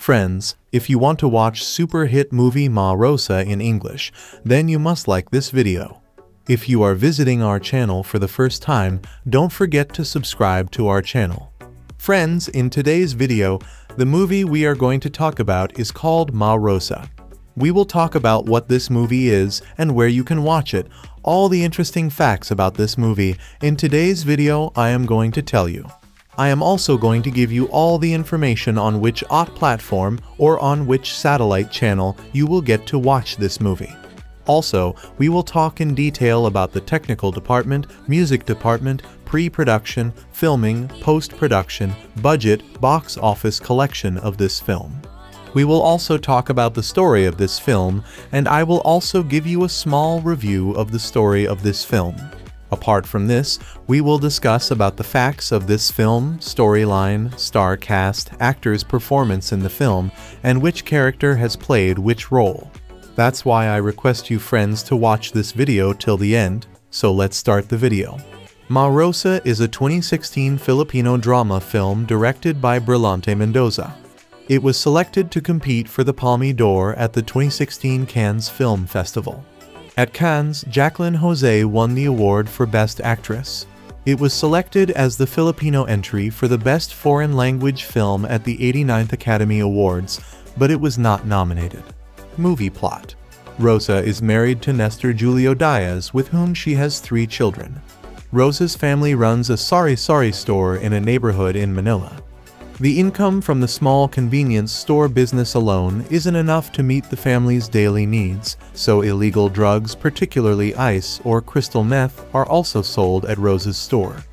Friends, if you want to watch super hit movie Ma Rosa in English, then you must like this video. If you are visiting our channel for the first time, don't forget to subscribe to our channel. Friends, in today's video, the movie we are going to talk about is called Ma Rosa. We will talk about what this movie is and where you can watch it, all the interesting facts about this movie. In today's video, I am going to tell you. I am also going to give you all the information on which OTT platform or on which satellite channel you will get to watch this movie. Also, we will talk in detail about the technical department, music department, pre-production, filming, post-production, budget, box office collection of this film. We will also talk about the story of this film, and I will also give you a small review of the story of this film. Apart from this, we will discuss about the facts of this film, storyline, star cast, actor's performance in the film, and which character has played which role. That's why I request you friends to watch this video till the end, so let's start the video. Ma Rosa is a 2016 Filipino drama film directed by Brillante Mendoza. It was selected to compete for the Palme d'Or at the 2016 Cannes Film Festival. At Cannes, Jaclyn Jose won the award for Best Actress. It was selected as the Filipino entry for the Best Foreign Language Film at the 89th Academy Awards, but it was not nominated. Movie plot Rosa is married to Nestor Julio Diaz, with whom she has three children. Rosa's family runs a sari-sari store in a neighborhood in Manila. The income from the small convenience store business alone isn't enough to meet the family's daily needs, so illegal drugs, particularly ice or crystal meth, are also sold at Rosa's store.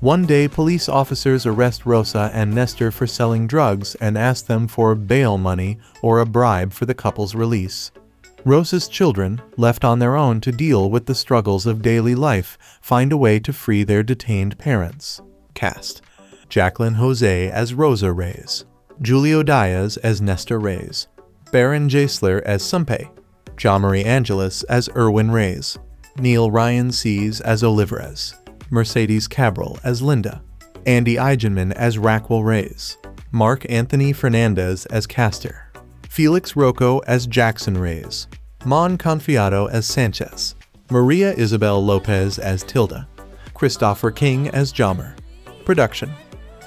One day, police officers arrest Rosa and Nestor for selling drugs and ask them for bail money or a bribe for the couple's release. Rosa's children, left on their own to deal with the struggles of daily life, find a way to free their detained parents. Cast Jaclyn Jose as Rosa Reyes, Julio Diaz as Nestor Reyes, Baron Geisler as Sumpay, Jomari Angeles as Erwin Reyes, Neil Ryan Sese as Olivares, Mercedes Cabral as Linda, Andi Eigenmann as Raquel Reyes, Mark Anthony Fernandez as Castor, Felix Rocco as Jackson Reyes, Mon Confiado as Sanchez, Maria Isabel Lopez as Tilda, Christopher King as Jomar. Production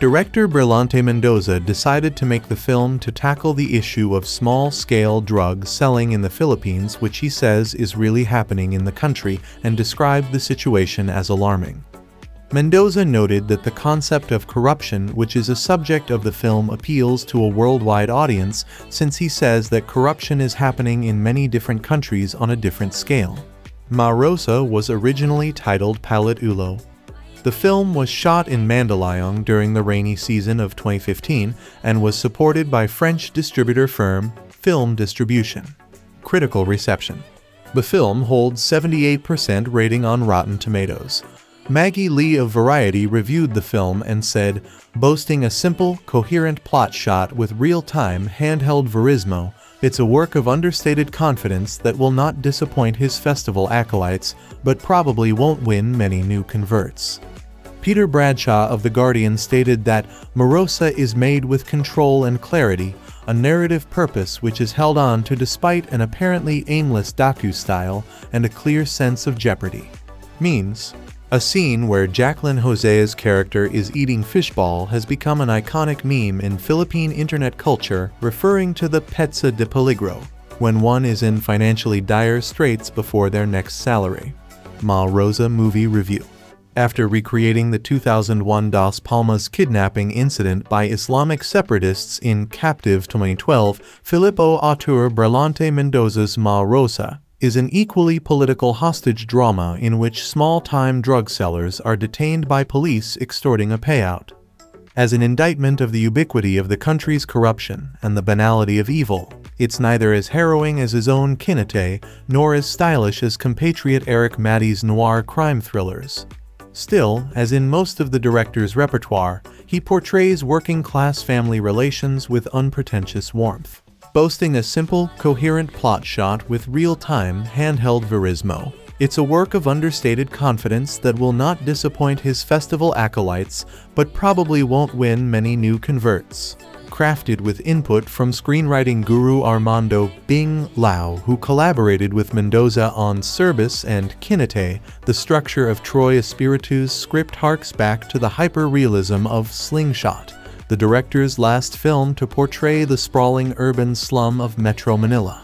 Director Brillante Mendoza decided to make the film to tackle the issue of small-scale drug selling in the Philippines which he says is really happening in the country and described the situation as alarming. Mendoza noted that the concept of corruption which is a subject of the film appeals to a worldwide audience since he says that corruption is happening in many different countries on a different scale. Ma Rosa was originally titled Palit Ulo, the film was shot in Mandaluyong during the rainy season of 2015 and was supported by French distributor firm Film Distribution. Critical reception. The film holds 78% rating on Rotten Tomatoes. Maggie Lee of Variety reviewed the film and said, boasting a simple, coherent plot shot with real-time, handheld verismo, it's a work of understated confidence that will not disappoint his festival acolytes, but probably won't win many new converts. Peter Bradshaw of The Guardian stated that Ma Rosa is made with control and clarity, a narrative purpose which is held on to despite an apparently aimless docu style and a clear sense of jeopardy. Means a scene where Jaclyn Jose's character is eating fishball has become an iconic meme in Philippine internet culture referring to the petsa de peligro, when one is in financially dire straits before their next salary. Ma Rosa Movie Review after recreating the 2001 Dos Palmas kidnapping incident by Islamic separatists in Captive 2012, Filippo Auteur Brillante Mendoza's Ma Rosa is an equally political hostage drama in which small-time drug sellers are detained by police extorting a payout. As an indictment of the ubiquity of the country's corruption and the banality of evil, it's neither as harrowing as his own Kinatay, nor as stylish as compatriot Erik Matti's noir crime thrillers. Still, as in most of the director's repertoire, he portrays working-class family relations with unpretentious warmth. Boasting a simple, coherent plot shot with real-time, handheld verismo, it's a work of understated confidence that will not disappoint his festival acolytes, but probably won't win many new converts. Crafted with input from screenwriting guru Armando Bing Lao, who collaborated with Mendoza on Serbis and Kinatay. The structure of Troy Espiritu's script harks back to the hyper-realism of Slingshot, the director's last film to portray the sprawling urban slum of Metro Manila.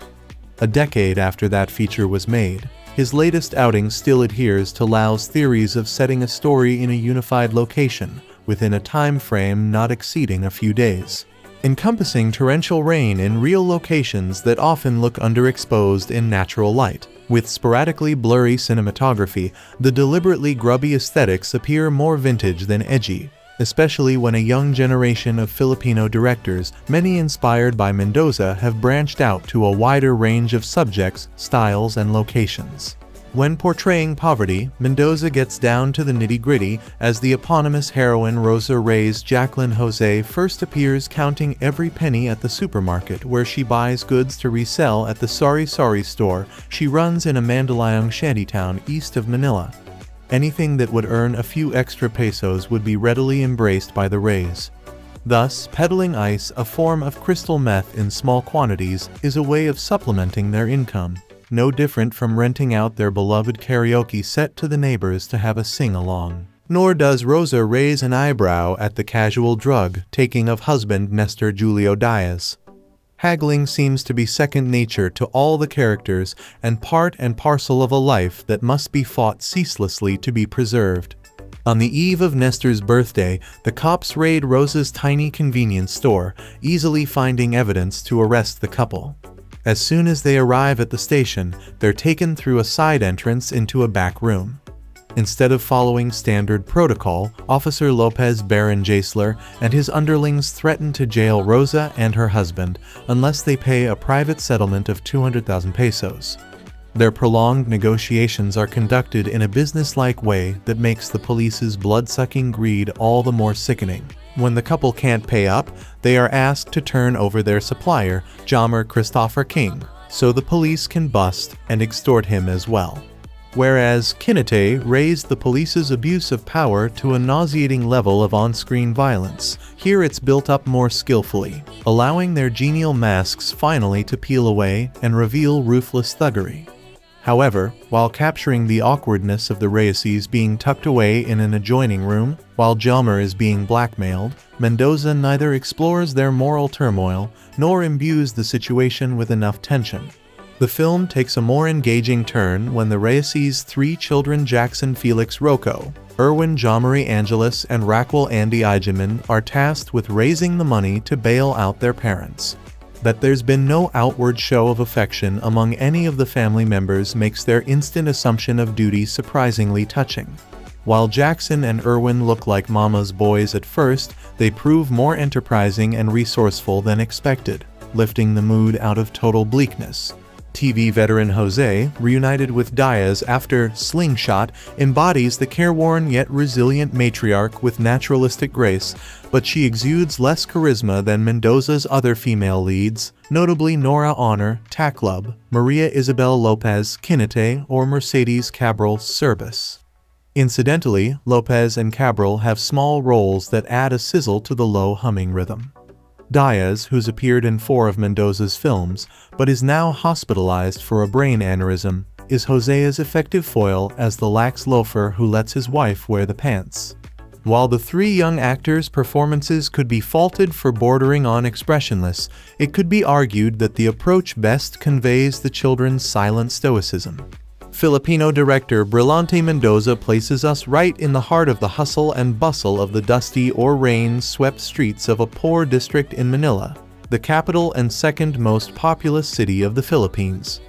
A decade after that feature was made, his latest outing still adheres to Lao's theories of setting a story in a unified location, within a time frame not exceeding a few days. Encompassing torrential rain in real locations that often look underexposed in natural light. With sporadically blurry cinematography, the deliberately grubby aesthetics appear more vintage than edgy, especially when a young generation of Filipino directors, many inspired by Mendoza, have branched out to a wider range of subjects, styles, and locations. When portraying poverty, Mendoza gets down to the nitty-gritty as the eponymous heroine Rosa Reyes Jaclyn Jose first appears counting every penny at the supermarket where she buys goods to resell at the sari-sari store she runs in a Mandaluyong shantytown east of Manila. Anything that would earn a few extra pesos would be readily embraced by the Reyes. Thus, peddling ice, a form of crystal meth in small quantities, is a way of supplementing their income no different from renting out their beloved karaoke set to the neighbors to have a sing-along. Nor does Rosa raise an eyebrow at the casual drug taking of husband Nestor Julio Diaz. Haggling seems to be second nature to all the characters and part and parcel of a life that must be fought ceaselessly to be preserved. On the eve of Nestor's birthday, the cops raid Rosa's tiny convenience store, easily finding evidence to arrest the couple. As soon as they arrive at the station, they're taken through a side entrance into a back room. Instead of following standard protocol, Officer Lopez Baron Geisler and his underlings threaten to jail Rosa and her husband unless they pay a private settlement of 200,000 pesos. Their prolonged negotiations are conducted in a businesslike way that makes the police's blood-sucking greed all the more sickening. When the couple can't pay up, they are asked to turn over their supplier, Jomar Christopher King, so the police can bust and extort him as well. Whereas Kinatay raised the police's abuse of power to a nauseating level of on-screen violence, here it's built up more skillfully, allowing their genial masks finally to peel away and reveal ruthless thuggery. However, while capturing the awkwardness of the Reyeses being tucked away in an adjoining room, while Jomar is being blackmailed, Mendoza neither explores their moral turmoil nor imbues the situation with enough tension. The film takes a more engaging turn when the Reyeses' three children Jackson Felix Rocco, Erwin Jomari Angeles and Raquel Andi Eigenmann are tasked with raising the money to bail out their parents. That there's been no outward show of affection among any of the family members makes their instant assumption of duty surprisingly touching. While Jackson and Erwin look like mama's boys at first, they prove more enterprising and resourceful than expected, lifting the mood out of total bleakness. TV veteran Jose, reunited with Diaz after Slingshot, embodies the careworn yet resilient matriarch with naturalistic grace, but she exudes less charisma than Mendoza's other female leads, notably Nora Aunor, Taklub, Maria Isabel Lopez Kinatay, or Mercedes Cabral Serbis. Incidentally, Lopez and Cabral have small roles that add a sizzle to the low humming rhythm. Diaz, who's appeared in four of Mendoza's films, but is now hospitalized for a brain aneurysm, is Jose's effective foil as the lax loafer who lets his wife wear the pants. While the three young actors' performances could be faulted for bordering on expressionless, it could be argued that the approach best conveys the children's silent stoicism. Filipino director Brillante Mendoza places us right in the heart of the hustle and bustle of the dusty or rain-swept streets of a poor district in Manila, the capital and second most populous city of the Philippines.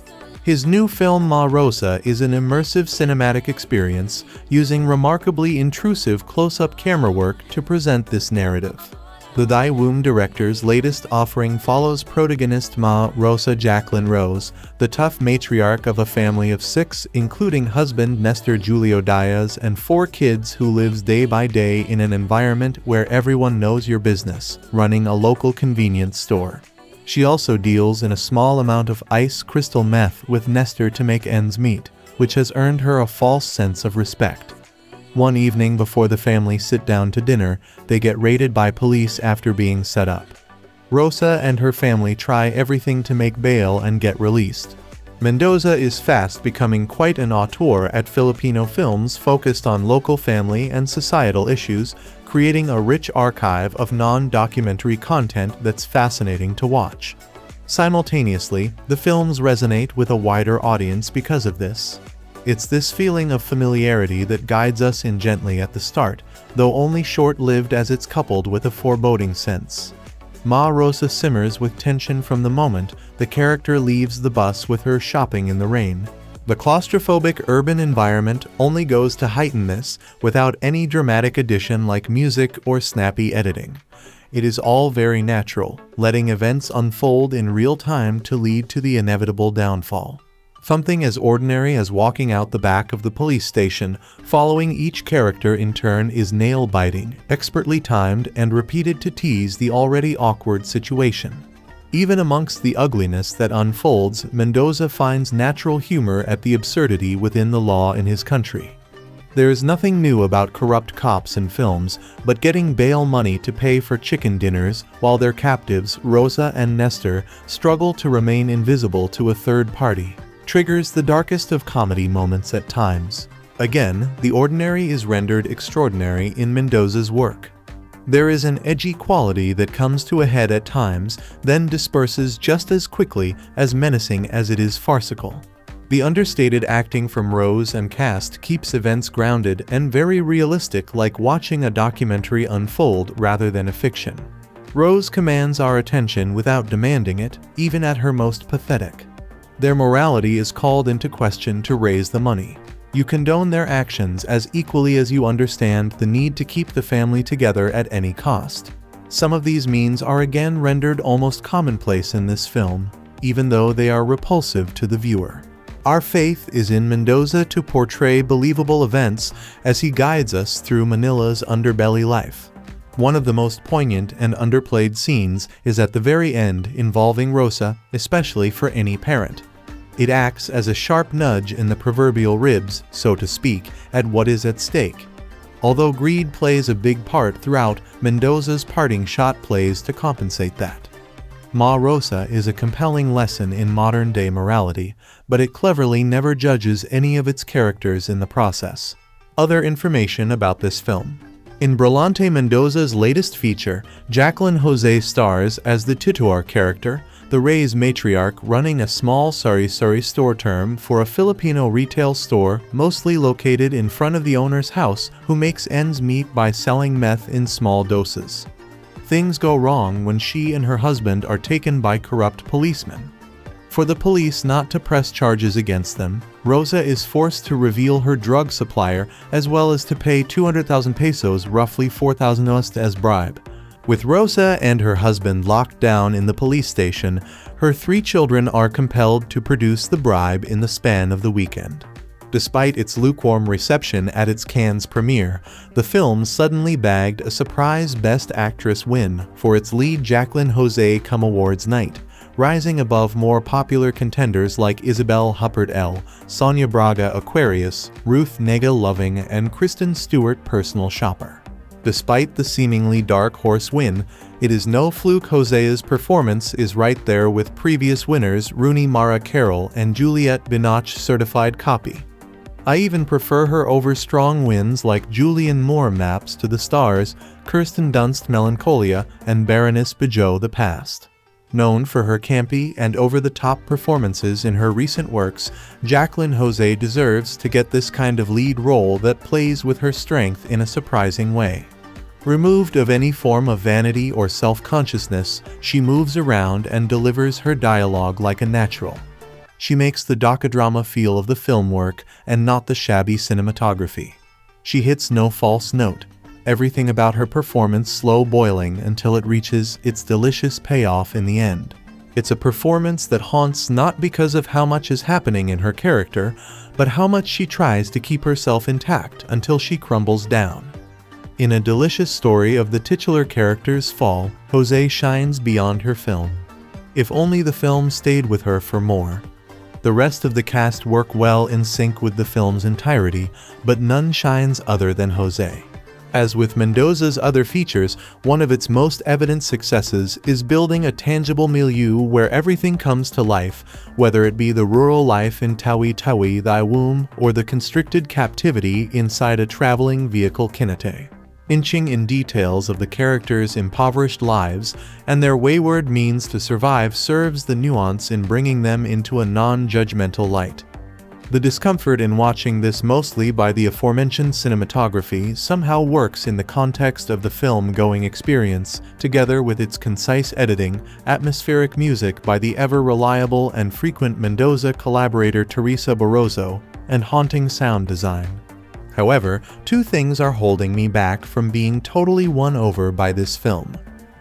His new film Ma Rosa is an immersive cinematic experience using remarkably intrusive close-up camera work to present this narrative. The Thy Womb director's latest offering follows protagonist Ma Rosa Jacqueline Rose, the tough matriarch of a family of six, including husband Nestor Julio Diaz and four kids who lives day by day in an environment where everyone knows your business, running a local convenience store. She also deals in a small amount of ice crystal meth with Nestor to make ends meet, which has earned her a false sense of respect. One evening before the family sit down to dinner, they get raided by police after being set up. Rosa and her family try everything to make bail and get released. Mendoza is fast becoming quite an auteur at Filipino films focused on local family and societal issues, creating a rich archive of non-documentary content that's fascinating to watch. Simultaneously, the films resonate with a wider audience because of this. It's this feeling of familiarity that guides us in gently at the start, though only short-lived as it's coupled with a foreboding sense. Ma Rosa simmers with tension from the moment the character leaves the bus with her shopping in the rain. The claustrophobic urban environment only goes to heighten this without any dramatic addition like music or snappy editing. It is all very natural, letting events unfold in real time to lead to the inevitable downfall. Something as ordinary as walking out the back of the police station, following each character in turn is nail-biting, expertly timed, and repeated to tease the already awkward situation. Even amongst the ugliness that unfolds, Mendoza finds natural humor at the absurdity within the law in his country. There is nothing new about corrupt cops in films, but getting bail money to pay for chicken dinners while their captives, Rosa and Nestor, struggle to remain invisible to a third party triggers the darkest of comedy moments at times. Again, the ordinary is rendered extraordinary in Mendoza's work. There is an edgy quality that comes to a head at times, then disperses just as quickly as menacing as it is farcical. The understated acting from Rose and cast keeps events grounded and very realistic like watching a documentary unfold rather than a fiction. Rose commands our attention without demanding it, even at her most pathetic. Their morality is called into question to raise the money. You condone their actions as equally as you understand the need to keep the family together at any cost. Some of these means are again rendered almost commonplace in this film, even though they are repulsive to the viewer. Our faith is in Mendoza to portray believable events as he guides us through Manila's underbelly life. One of the most poignant and underplayed scenes is at the very end involving Rosa, especially for any parent. It acts as a sharp nudge in the proverbial ribs, so to speak, at what is at stake. Although greed plays a big part throughout, Mendoza's parting shot plays to compensate that. Ma Rosa is a compelling lesson in modern-day morality, but it cleverly never judges any of its characters in the process. Other information about this film. In Brillante Mendoza's latest feature, Jaclyn Jose stars as the titular character, the Reyes matriarch running a small sari-sari store term for a Filipino retail store mostly located in front of the owner's house who makes ends meet by selling meth in small doses. Things go wrong when she and her husband are taken by corrupt policemen. For the police not to press charges against them, Rosa is forced to reveal her drug supplier as well as to pay 200,000 pesos roughly 4,000 US as bribe. With Rosa and her husband locked down in the police station, her three children are compelled to produce the bribe in the span of the weekend. Despite its lukewarm reception at its Cannes premiere, the film suddenly bagged a surprise Best Actress win for its lead Jaclyn Jose come awards night, rising above more popular contenders like Isabelle Huppert L., Sonia Braga Aquarius, Ruth Negga Loving, and Kristen Stewart Personal Shopper. Despite the seemingly dark horse win, it is no fluke Jose's performance is right there with previous winners Rooney Mara Carol and Juliette Binoche certified copy. I even prefer her over strong wins like Julianne Moore maps to the stars, Kirsten Dunst Melancholia, and Bérénice Bejo The Past. Known for her campy and over-the-top performances in her recent works, Jaclyn Jose deserves to get this kind of lead role that plays with her strength in a surprising way. Removed of any form of vanity or self-consciousness, she moves around and delivers her dialogue like a natural. She makes the docudrama feel of the film work and not the shabby cinematography. She hits no false note, everything about her performance slow boiling until it reaches its delicious payoff in the end. It's a performance that haunts not because of how much is happening in her character, but how much she tries to keep herself intact until she crumbles down. In a delicious story of the titular character's fall, Jose shines beyond her film. If only the film stayed with her for more. The rest of the cast work well in sync with the film's entirety, but none shines other than Jose. As with Mendoza's other features, one of its most evident successes is building a tangible milieu where everything comes to life, whether it be the rural life in Tawi Tawi, thy womb, or the constricted captivity inside a traveling vehicle Kinatay. Inching in details of the characters' impoverished lives and their wayward means to survive serves the nuance in bringing them into a non-judgmental light. The discomfort in watching this mostly by the aforementioned cinematography somehow works in the context of the film-going experience, together with its concise editing, atmospheric music by the ever-reliable and frequent Mendoza collaborator Teresa Barrozo, and haunting sound design. However, two things are holding me back from being totally won over by this film.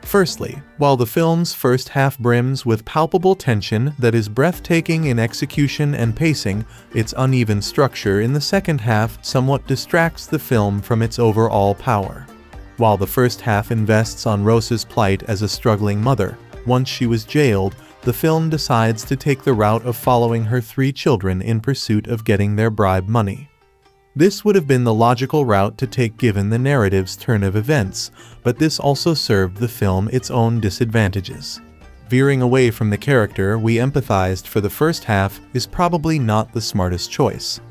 Firstly, while the film's first half brims with palpable tension that is breathtaking in execution and pacing, its uneven structure in the second half somewhat distracts the film from its overall power. While the first half invests on Rosa's plight as a struggling mother, once she was jailed, the film decides to take the route of following her three children in pursuit of getting their bribe money. This would have been the logical route to take given the narrative's turn of events, but this also served the film its own disadvantages. Veering away from the character we empathized for the first half is probably not the smartest choice.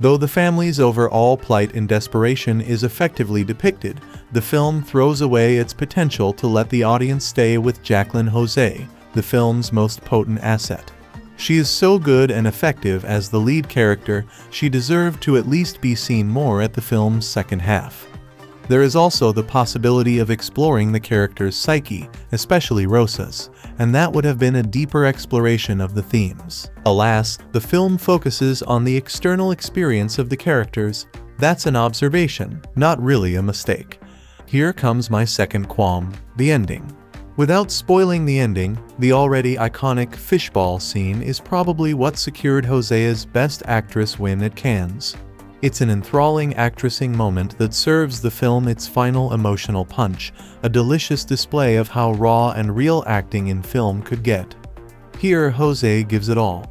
Though the family's overall plight and desperation is effectively depicted, the film throws away its potential to let the audience stay with Jaclyn Jose, the film's most potent asset. She is so good and effective as the lead character, she deserved to at least be seen more at the film's second half. There is also the possibility of exploring the character's psyche, especially Rosa's, and that would have been a deeper exploration of the themes. Alas, the film focuses on the external experience of the characters. That's an observation, not really a mistake. Here comes my second qualm, the ending. Without spoiling the ending, the already iconic fishball scene is probably what secured Jose's Best Actress win at Cannes. It's an enthralling actressing moment that serves the film its final emotional punch, a delicious display of how raw and real acting in film could get. Here, Jose gives it all.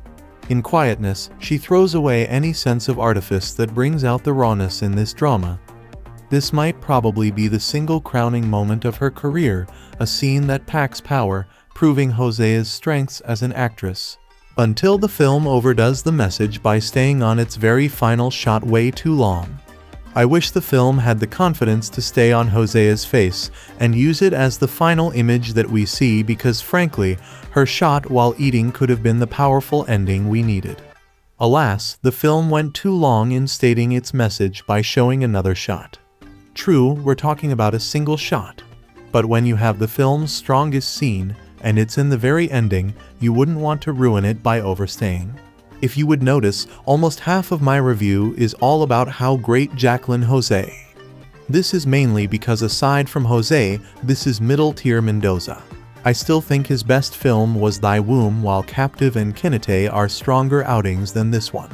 In quietness, she throws away any sense of artifice that brings out the rawness in this drama, this might probably be the single crowning moment of her career, a scene that packs power, proving Jose's strengths as an actress. Until the film overdoes the message by staying on its very final shot way too long. I wish the film had the confidence to stay on Jose's face and use it as the final image that we see because frankly, her shot while eating could have been the powerful ending we needed. Alas, the film went too long in stating its message by showing another shot. True, we're talking about a single shot, but when you have the film's strongest scene, and it's in the very ending, you wouldn't want to ruin it by overstaying. If you would notice, almost half of my review is all about how great Jaclyn Jose. This is mainly because aside from Jose, this is middle-tier Mendoza. I still think his best film was Thy Womb while Captive and Kinatay are stronger outings than this one.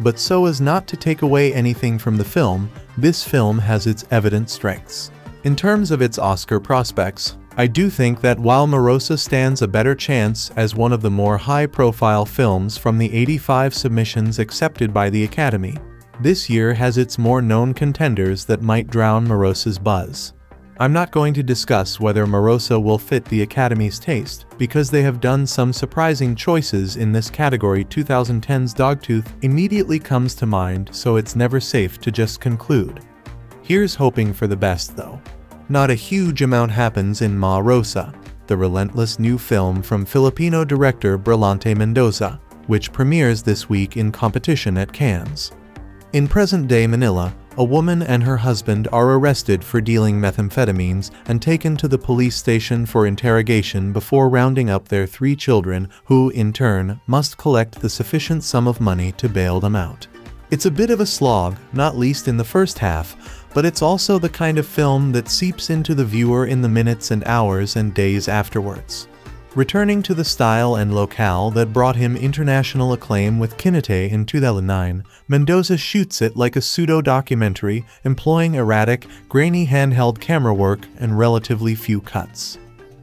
But so as not to take away anything from the film, this film has its evident strengths. In terms of its Oscar prospects, I do think that while Ma Rosa stands a better chance as one of the more high-profile films from the 85 submissions accepted by the Academy, this year has its more known contenders that might drown Ma Rosa's buzz. I'm not going to discuss whether Ma Rosa will fit the Academy's taste, because they have done some surprising choices in this category 2010's Dogtooth immediately comes to mind so it's never safe to just conclude. Here's hoping for the best though. Not a huge amount happens in Ma Rosa, the relentless new film from Filipino director Brillante Mendoza, which premieres this week in competition at Cannes. In present-day Manila, a woman and her husband are arrested for dealing methamphetamines and taken to the police station for interrogation before rounding up their three children who, in turn, must collect the sufficient sum of money to bail them out. It's a bit of a slog, not least in the first half, but it's also the kind of film that seeps into the viewer in the minutes and hours and days afterwards. Returning to the style and locale that brought him international acclaim with Kinatay in 2009, Mendoza shoots it like a pseudo-documentary, employing erratic, grainy handheld camera work and relatively few cuts.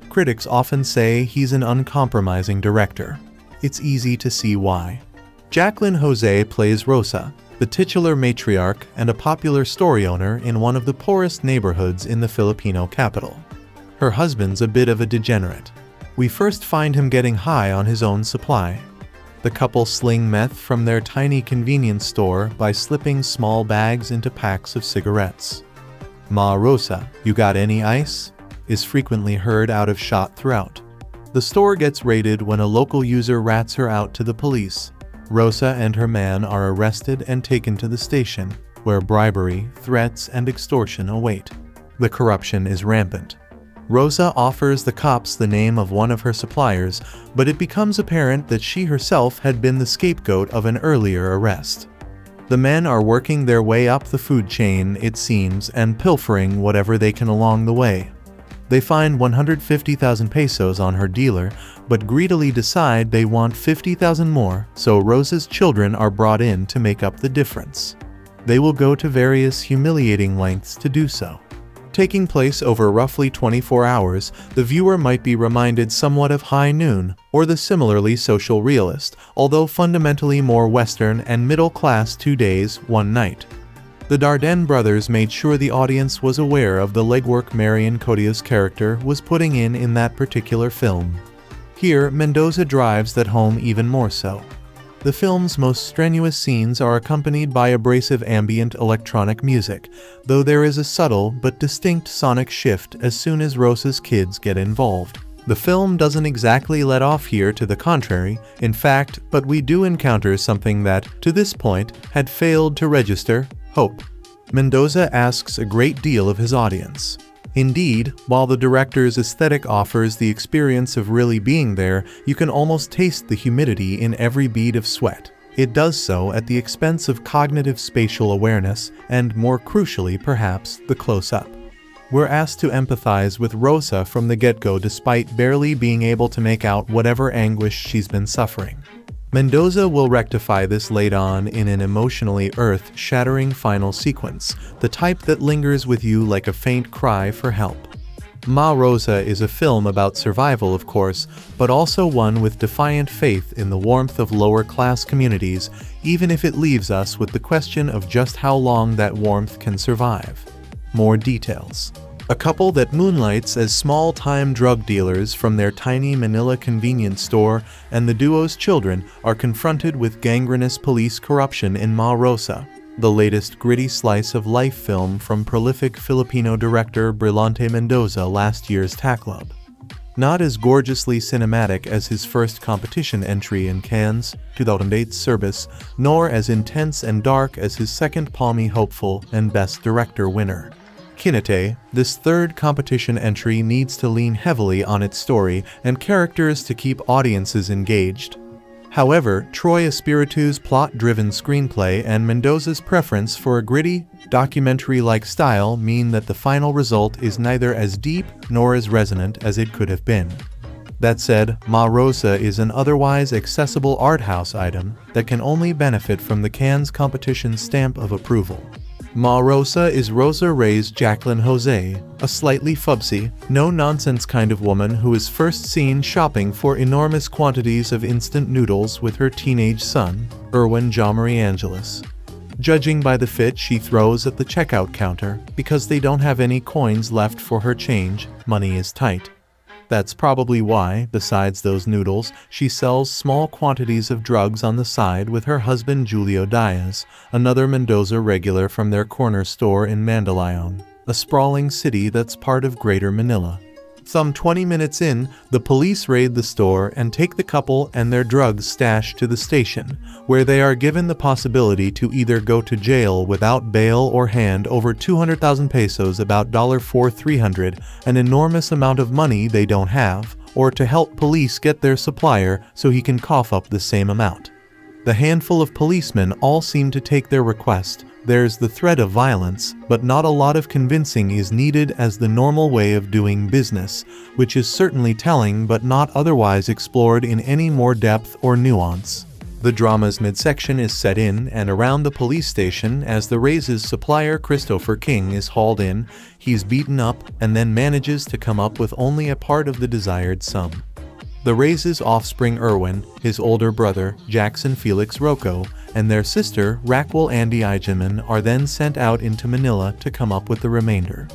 Critics often say he's an uncompromising director. It's easy to see why. Jaclyn Jose plays Rosa, the titular matriarch and a popular story owner in one of the poorest neighborhoods in the Filipino capital. Her husband's a bit of a degenerate. We first find him getting high on his own supply. The couple sling meth from their tiny convenience store by slipping small bags into packs of cigarettes. Ma Rosa, you got any ice? is frequently heard out of shot throughout. The store gets raided when a local user rats her out to the police. Rosa and her man are arrested and taken to the station, where bribery, threats, and extortion await. The corruption is rampant. Rosa offers the cops the name of one of her suppliers, but it becomes apparent that she herself had been the scapegoat of an earlier arrest. The men are working their way up the food chain, it seems, and pilfering whatever they can along the way. They find 150,000 pesos on her dealer, but greedily decide they want 50,000 more, so Rosa's children are brought in to make up the difference. They will go to various humiliating lengths to do so. Taking place over roughly 24 hours, the viewer might be reminded somewhat of High Noon or the similarly social realist, although fundamentally more Western and middle-class two days, one night. The Dardenne brothers made sure the audience was aware of the legwork Marion Cotillard's character was putting in in that particular film. Here, Mendoza drives that home even more so. The film's most strenuous scenes are accompanied by abrasive ambient electronic music, though there is a subtle but distinct sonic shift as soon as Rosa's kids get involved. The film doesn't exactly let off here to the contrary, in fact, but we do encounter something that, to this point, had failed to register Hope. Mendoza asks a great deal of his audience. Indeed, while the director's aesthetic offers the experience of really being there, you can almost taste the humidity in every bead of sweat. It does so at the expense of cognitive spatial awareness, and more crucially perhaps, the close-up. We're asked to empathize with Rosa from the get-go despite barely being able to make out whatever anguish she's been suffering. Mendoza will rectify this late on in an emotionally earth-shattering final sequence, the type that lingers with you like a faint cry for help. Ma Rosa is a film about survival, of course, but also one with defiant faith in the warmth of lower-class communities, even if it leaves us with the question of just how long that warmth can survive. More details. A couple that moonlights as small-time drug dealers from their tiny Manila convenience store and the duo's children are confronted with gangrenous police corruption in Ma Rosa, the latest gritty slice of life film from prolific Filipino director Brillante Mendoza last year's Taklub. Not as gorgeously cinematic as his first competition entry in Cannes, 2008's Serbis, nor as intense and dark as his second Palmy Hopeful and Best Director winner. Kinatay, this third competition entry needs to lean heavily on its story and characters to keep audiences engaged. However, Troy Espiritu's plot-driven screenplay and Mendoza's preference for a gritty, documentary-like style mean that the final result is neither as deep nor as resonant as it could have been. That said, Ma Rosa is an otherwise accessible art house item that can only benefit from the Cannes competition stamp of approval. Ma Rosa is Rosa Reyes Jaclyn Jose, a slightly fubsy, no-nonsense kind of woman who is first seen shopping for enormous quantities of instant noodles with her teenage son, Erwin Jomari Angeles. Judging by the fit she throws at the checkout counter, because they don't have any coins left for her change, money is tight. That's probably why, besides those noodles, she sells small quantities of drugs on the side with her husband Julio Diaz, another Mendoza regular from their corner store in Mandaluyong, a sprawling city that's part of Greater Manila. Some 20 minutes in, the police raid the store and take the couple and their drugs stashed to the station, where they are given the possibility to either go to jail without bail or hand over 200,000 pesos about $4,300, an enormous amount of money they don't have, or to help police get their supplier so he can cough up the same amount. The handful of policemen all seem to take their request, there's the threat of violence, but not a lot of convincing is needed as the normal way of doing business, which is certainly telling but not otherwise explored in any more depth or nuance. The drama's midsection is set in and around the police station as the Reyes' supplier Christopher King is hauled in, he's beaten up, and then manages to come up with only a part of the desired sum. The Reyes' offspring Erwin, his older brother Jackson Felix Roco, and their sister Raquel Andi Eigenmann are then sent out into Manila to come up with the remainder.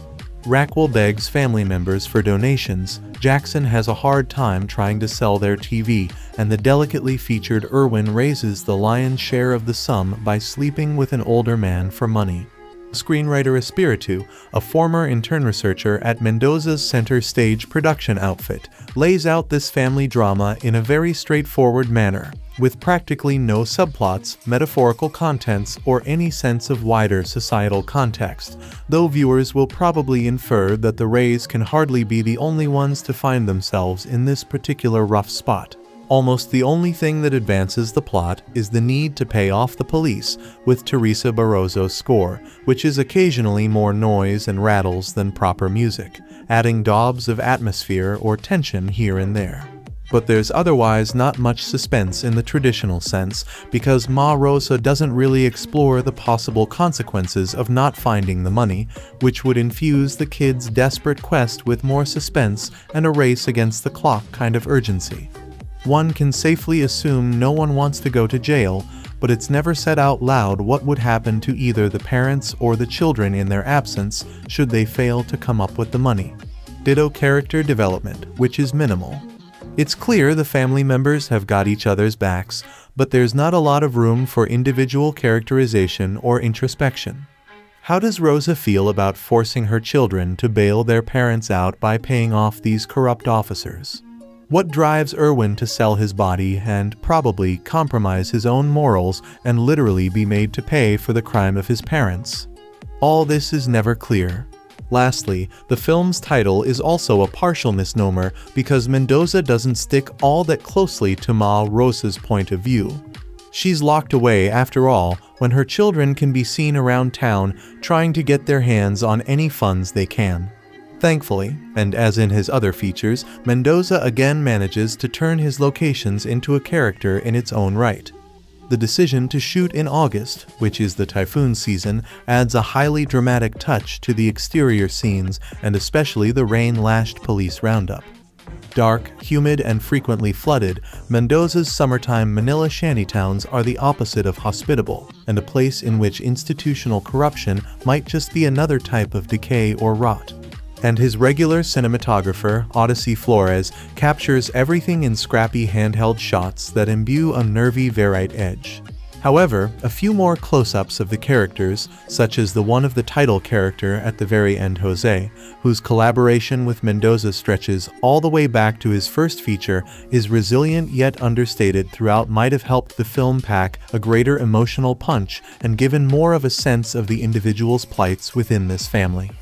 Raquel begs family members for donations, Jackson has a hard time trying to sell their TV, and the delicately featured Erwin raises the lion's share of the sum by sleeping with an older man for money. Screenwriter Espiritu, a former intern researcher at Mendoza's center stage production outfit, lays out this family drama in a very straightforward manner, with practically no subplots, metaphorical contents, or any sense of wider societal context, though viewers will probably infer that the Reyes can hardly be the only ones to find themselves in this particular rough spot. Almost the only thing that advances the plot is the need to pay off the police with Teresa Barrozo's score, which is occasionally more noise and rattles than proper music, adding daubs of atmosphere or tension here and there. But there's otherwise not much suspense in the traditional sense because Ma Rosa doesn't really explore the possible consequences of not finding the money, which would infuse the kid's desperate quest with more suspense and a race against the clock kind of urgency. One can safely assume no one wants to go to jail, but it's never said out loud what would happen to either the parents or the children in their absence should they fail to come up with the money. Ditto character development, which is minimal. It's clear the family members have got each other's backs, but there's not a lot of room for individual characterization or introspection. How does Rosa feel about forcing her children to bail their parents out by paying off these corrupt officers? What drives Erwin to sell his body and probably compromise his own morals and literally be made to pay for the crime of his parents? All this is never clear. Lastly, the film's title is also a partial misnomer because Mendoza doesn't stick all that closely to Ma Rosa's point of view. She's locked away, after all, when her children can be seen around town trying to get their hands on any funds they can. Thankfully, and as in his other features, Mendoza again manages to turn his locations into a character in its own right. The decision to shoot in August, which is the typhoon season, adds a highly dramatic touch to the exterior scenes and especially the rain-lashed police roundup. Dark, humid, and frequently flooded, Mendoza's summertime Manila shantytowns are the opposite of hospitable, and a place in which institutional corruption might just be another type of decay or rot and his regular cinematographer, Odyssey Flores, captures everything in scrappy handheld shots that imbue a nervy Verite edge. However, a few more close-ups of the characters, such as the one of the title character at the very end Jose, whose collaboration with Mendoza stretches all the way back to his first feature, is resilient yet understated throughout might have helped the film pack a greater emotional punch and given more of a sense of the individual's plights within this family.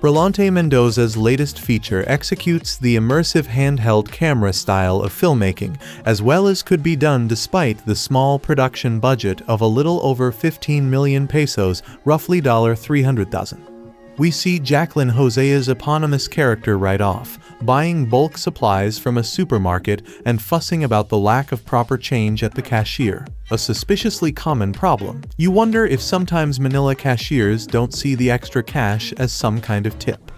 Brillante Mendoza's latest feature executes the immersive handheld camera style of filmmaking, as well as could be done despite the small production budget of a little over 15 million pesos, roughly $300,000 we see Jaclyn Jose's eponymous character right off, buying bulk supplies from a supermarket and fussing about the lack of proper change at the cashier. A suspiciously common problem. You wonder if sometimes Manila cashiers don't see the extra cash as some kind of tip.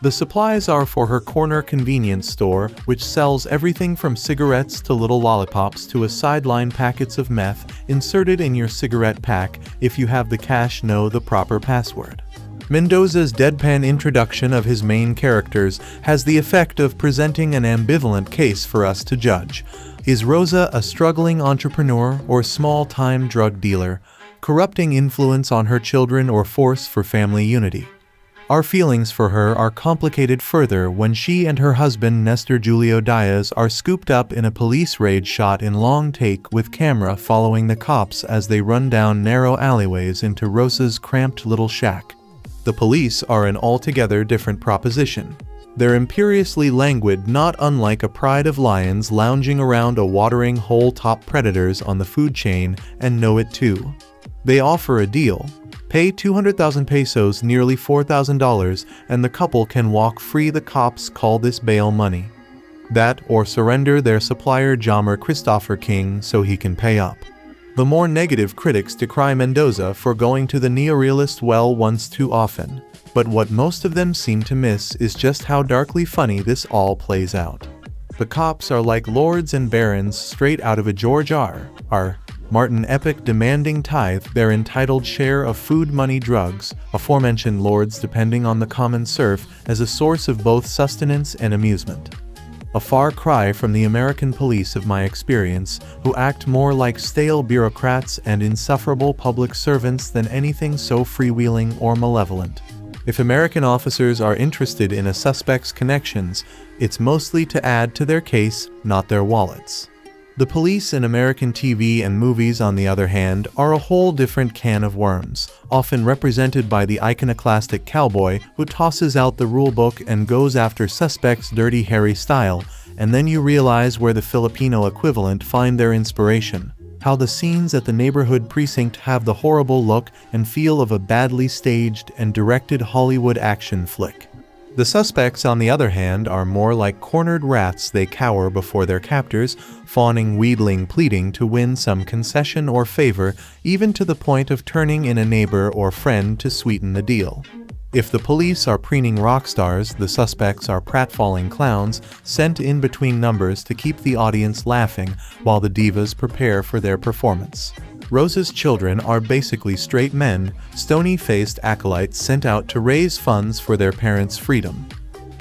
The supplies are for her corner convenience store, which sells everything from cigarettes to little lollipops to a sideline packets of meth inserted in your cigarette pack if you have the cash know the proper password. Mendoza's deadpan introduction of his main characters has the effect of presenting an ambivalent case for us to judge. Is Rosa a struggling entrepreneur or small-time drug dealer, corrupting influence on her children or force for family unity? Our feelings for her are complicated further when she and her husband Nestor Julio Diaz are scooped up in a police raid shot in long take with camera following the cops as they run down narrow alleyways into Rosa's cramped little shack. The police are an altogether different proposition. They're imperiously languid not unlike a pride of lions lounging around a watering hole top predators on the food chain and know it too. They offer a deal. Pay 200,000 pesos nearly $4,000 and the couple can walk free the cops call this bail money. That or surrender their supplier Jomar Christopher King so he can pay up. The more negative critics decry Mendoza for going to the neorealist well once too often, but what most of them seem to miss is just how darkly funny this all plays out. The cops are like lords and barons straight out of a George R. R. Martin epic demanding tithe their entitled share of food money drugs, aforementioned lords depending on the common serf as a source of both sustenance and amusement. A far cry from the American police of my experience, who act more like stale bureaucrats and insufferable public servants than anything so freewheeling or malevolent. If American officers are interested in a suspect's connections, it's mostly to add to their case, not their wallets. The police in American TV and movies, on the other hand, are a whole different can of worms, often represented by the iconoclastic cowboy who tosses out the rulebook and goes after suspects dirty Harry style, and then you realize where the Filipino equivalent find their inspiration. How the scenes at the neighborhood precinct have the horrible look and feel of a badly staged and directed Hollywood action flick. The suspects, on the other hand, are more like cornered rats they cower before their captors, fawning, wheedling, pleading to win some concession or favor, even to the point of turning in a neighbor or friend to sweeten the deal. If the police are preening rock stars, the suspects are pratfalling clowns, sent in between numbers to keep the audience laughing while the divas prepare for their performance. Rosa's children are basically straight men, stony-faced acolytes sent out to raise funds for their parents' freedom.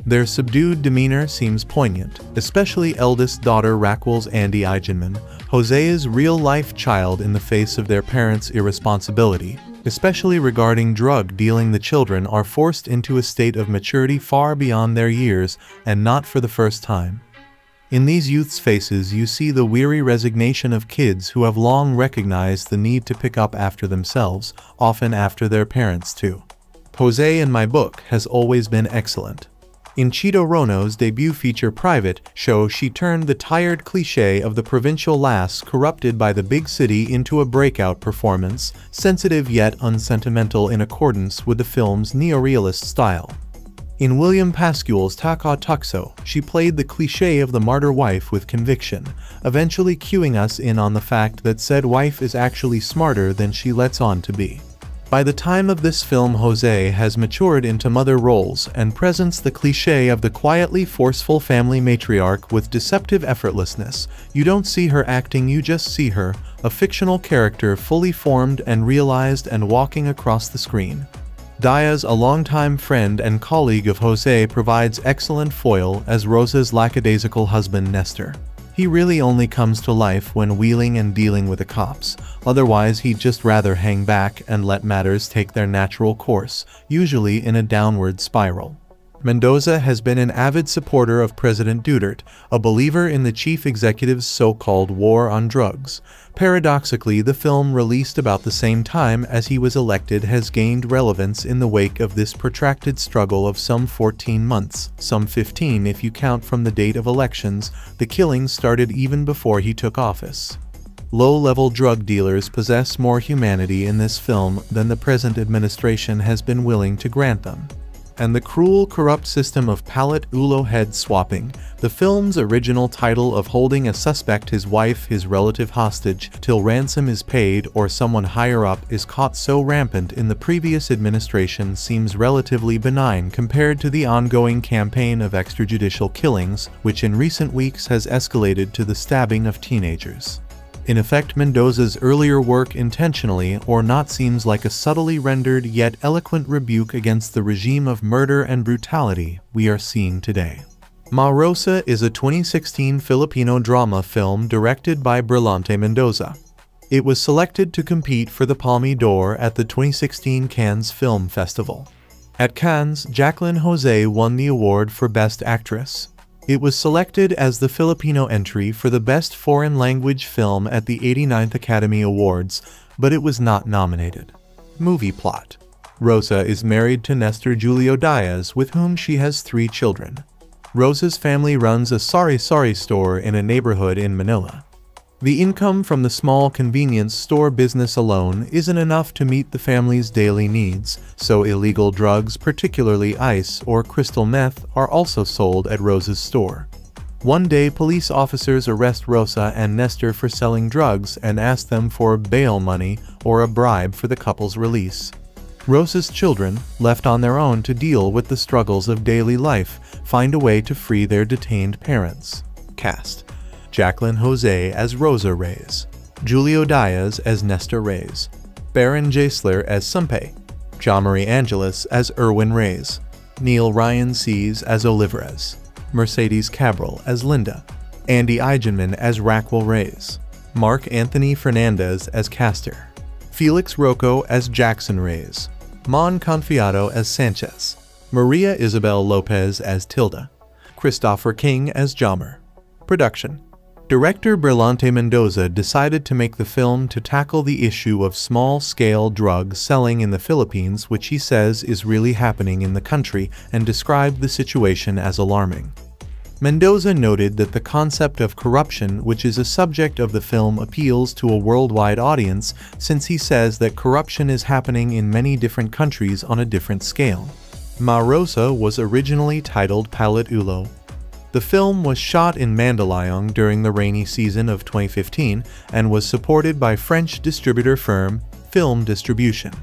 Their subdued demeanor seems poignant, especially eldest daughter Raquel's Andi Eigenmann, Jose's real-life child in the face of their parents' irresponsibility, especially regarding drug dealing the children are forced into a state of maturity far beyond their years and not for the first time. In these youths' faces you see the weary resignation of kids who have long recognized the need to pick up after themselves, often after their parents too. Jose in my book has always been excellent. In Chito Roño's debut feature Private show she turned the tired cliché of the provincial lass corrupted by the big city into a breakout performance, sensitive yet unsentimental in accordance with the film's neorealist style. In William Pascual's Takaw Tukso, she played the cliché of the martyr wife with conviction, eventually cueing us in on the fact that said wife is actually smarter than she lets on to be. By the time of this film Jose has matured into mother roles and presents the cliché of the quietly forceful family matriarch with deceptive effortlessness. You don't see her acting you just see her, a fictional character fully formed and realized and walking across the screen. Diaz, a longtime friend and colleague of Jose provides excellent foil as Rosa's lackadaisical husband Nestor. He really only comes to life when wheeling and dealing with the cops, otherwise he'd just rather hang back and let matters take their natural course, usually in a downward spiral. Mendoza has been an avid supporter of President Duterte, a believer in the chief executive's so-called war on drugs. Paradoxically, the film released about the same time as he was elected has gained relevance in the wake of this protracted struggle of some 14 months, some 15 if you count from the date of elections, the killings started even before he took office. Low-level drug dealers possess more humanity in this film than the present administration has been willing to grant them and the cruel, corrupt system of palit ulo head swapping, the film's original title of holding a suspect his wife his relative hostage till ransom is paid or someone higher up is caught so rampant in the previous administration seems relatively benign compared to the ongoing campaign of extrajudicial killings, which in recent weeks has escalated to the stabbing of teenagers. In effect Mendoza's earlier work intentionally or not seems like a subtly rendered yet eloquent rebuke against the regime of murder and brutality we are seeing today. Ma Rosa is a 2016 Filipino drama film directed by Brillante Mendoza. It was selected to compete for the Palme d'Or at the 2016 Cannes Film Festival. At Cannes, Jaclyn Jose won the award for Best Actress. It was selected as the Filipino entry for the Best Foreign Language Film at the 89th Academy Awards, but it was not nominated. Movie plot Rosa is married to Nestor Julio Diaz, with whom she has three children. Rosa's family runs a sari-sari store in a neighborhood in Manila. The income from the small convenience store business alone isn't enough to meet the family's daily needs, so illegal drugs, particularly ice or crystal meth, are also sold at Rosa's store. One day, police officers arrest Rosa and Nestor for selling drugs and ask them for bail money or a bribe for the couple's release. Rosa's children, left on their own to deal with the struggles of daily life, find a way to free their detained parents. Cast Jaclyn Jose as Rosa Reyes, Julio Diaz as Nestor Reyes, Baron Geisler as Sumpe, Jomari Angeles as Erwin Reyes, Neil Ryan Sese as Olivares, Mercedes Cabral as Linda, Andi Eigenmann as Raquel Reyes, Mark Anthony Fernandez as Castor, Felix Roco as Jackson Reyes, Mon Confiado as Sanchez, Maria Isabel Lopez as Tilda, Christopher King as Jomar. Production Director Brillante Mendoza decided to make the film to tackle the issue of small-scale drug selling in the Philippines which he says is really happening in the country and described the situation as alarming. Mendoza noted that the concept of corruption which is a subject of the film appeals to a worldwide audience since he says that corruption is happening in many different countries on a different scale. Ma Rosa was originally titled Palit Ulo, the film was shot in Mandaluyong during the rainy season of 2015 and was supported by French distributor firm Film Distribution.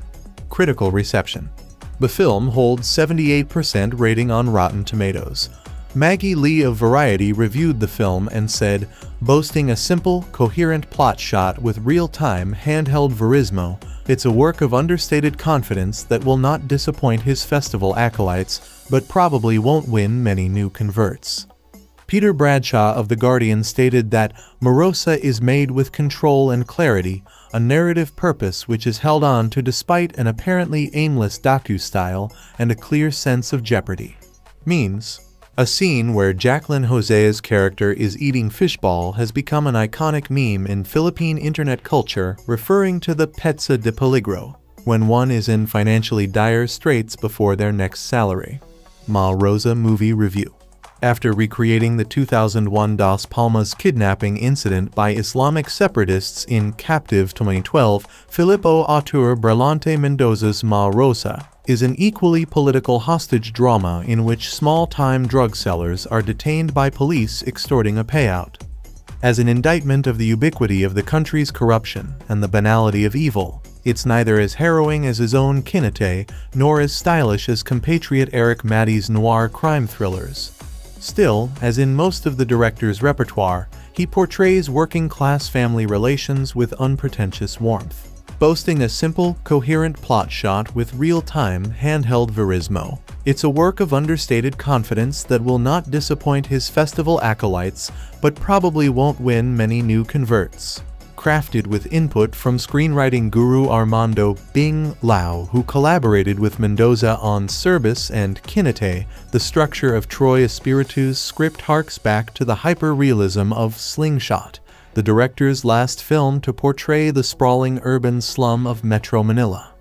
Critical reception. The film holds 78% rating on Rotten Tomatoes. Maggie Lee of Variety reviewed the film and said, boasting a simple, coherent plot shot with real-time, handheld verismo, it's a work of understated confidence that will not disappoint his festival acolytes, but probably won't win many new converts. Peter Bradshaw of The Guardian stated that Ma Rosa is made with control and clarity, a narrative purpose which is held on to despite an apparently aimless docu-style and a clear sense of jeopardy. Means a scene where Jaclyn Jose's character is eating fishball has become an iconic meme in Philippine internet culture referring to the petsa de peligro, when one is in financially dire straits before their next salary. Ma Rosa Movie Review after recreating the 2001 Dos Palmas kidnapping incident by Islamic separatists in Captive 2012, Filippo Autor Brillante Mendoza's Ma Rosa is an equally political hostage drama in which small-time drug sellers are detained by police extorting a payout. As an indictment of the ubiquity of the country's corruption and the banality of evil, it's neither as harrowing as his own Kinatay, nor as stylish as compatriot Erik Matti's noir crime thrillers. Still, as in most of the director's repertoire, he portrays working-class family relations with unpretentious warmth, boasting a simple, coherent plot shot with real-time, handheld verismo. It's a work of understated confidence that will not disappoint his festival acolytes, but probably won't win many new converts crafted with input from screenwriting guru Armando Bing Lao, who collaborated with Mendoza on Serbis and Kinatay. The structure of Troy Espiritu's script harks back to the hyper-realism of Slingshot, the director's last film to portray the sprawling urban slum of Metro Manila.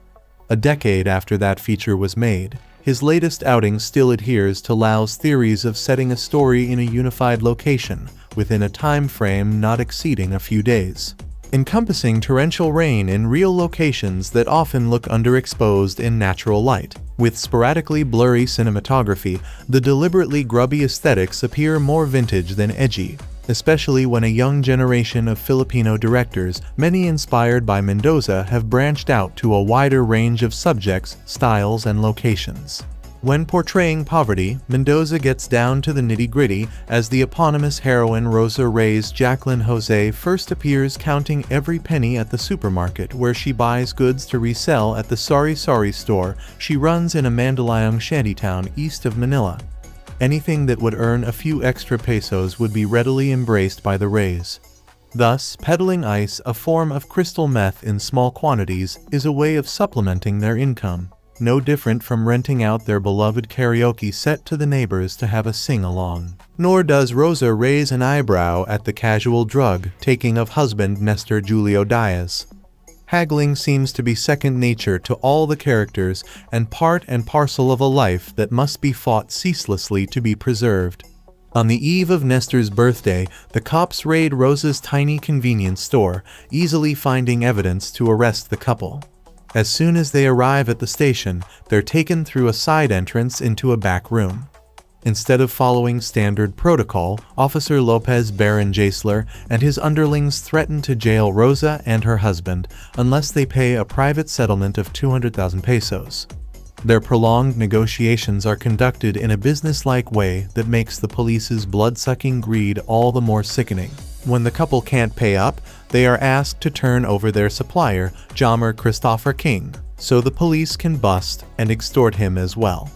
A decade after that feature was made, his latest outing still adheres to Lao's theories of setting a story in a unified location, within a time frame not exceeding a few days encompassing torrential rain in real locations that often look underexposed in natural light. With sporadically blurry cinematography, the deliberately grubby aesthetics appear more vintage than edgy, especially when a young generation of Filipino directors, many inspired by Mendoza, have branched out to a wider range of subjects, styles, and locations. When portraying poverty, Mendoza gets down to the nitty-gritty as the eponymous heroine Rosa Reyes Jaclyn Jose first appears counting every penny at the supermarket where she buys goods to resell at the Sari Sari store she runs in a Mandaluyong shantytown east of Manila. Anything that would earn a few extra pesos would be readily embraced by the Reyes. Thus, peddling ice, a form of crystal meth in small quantities, is a way of supplementing their income no different from renting out their beloved karaoke set to the neighbors to have a sing-along. Nor does Rosa raise an eyebrow at the casual drug taking of husband Nestor Julio Diaz. Haggling seems to be second nature to all the characters and part and parcel of a life that must be fought ceaselessly to be preserved. On the eve of Nestor's birthday, the cops raid Rosa's tiny convenience store, easily finding evidence to arrest the couple. As soon as they arrive at the station, they're taken through a side entrance into a back room. Instead of following standard protocol, Officer Lopez Baron Geisler and his underlings threaten to jail Rosa and her husband unless they pay a private settlement of 200,000 pesos. Their prolonged negotiations are conducted in a business-like way that makes the police's blood-sucking greed all the more sickening. When the couple can't pay up, they are asked to turn over their supplier, Jomar Christopher King, so the police can bust and extort him as well.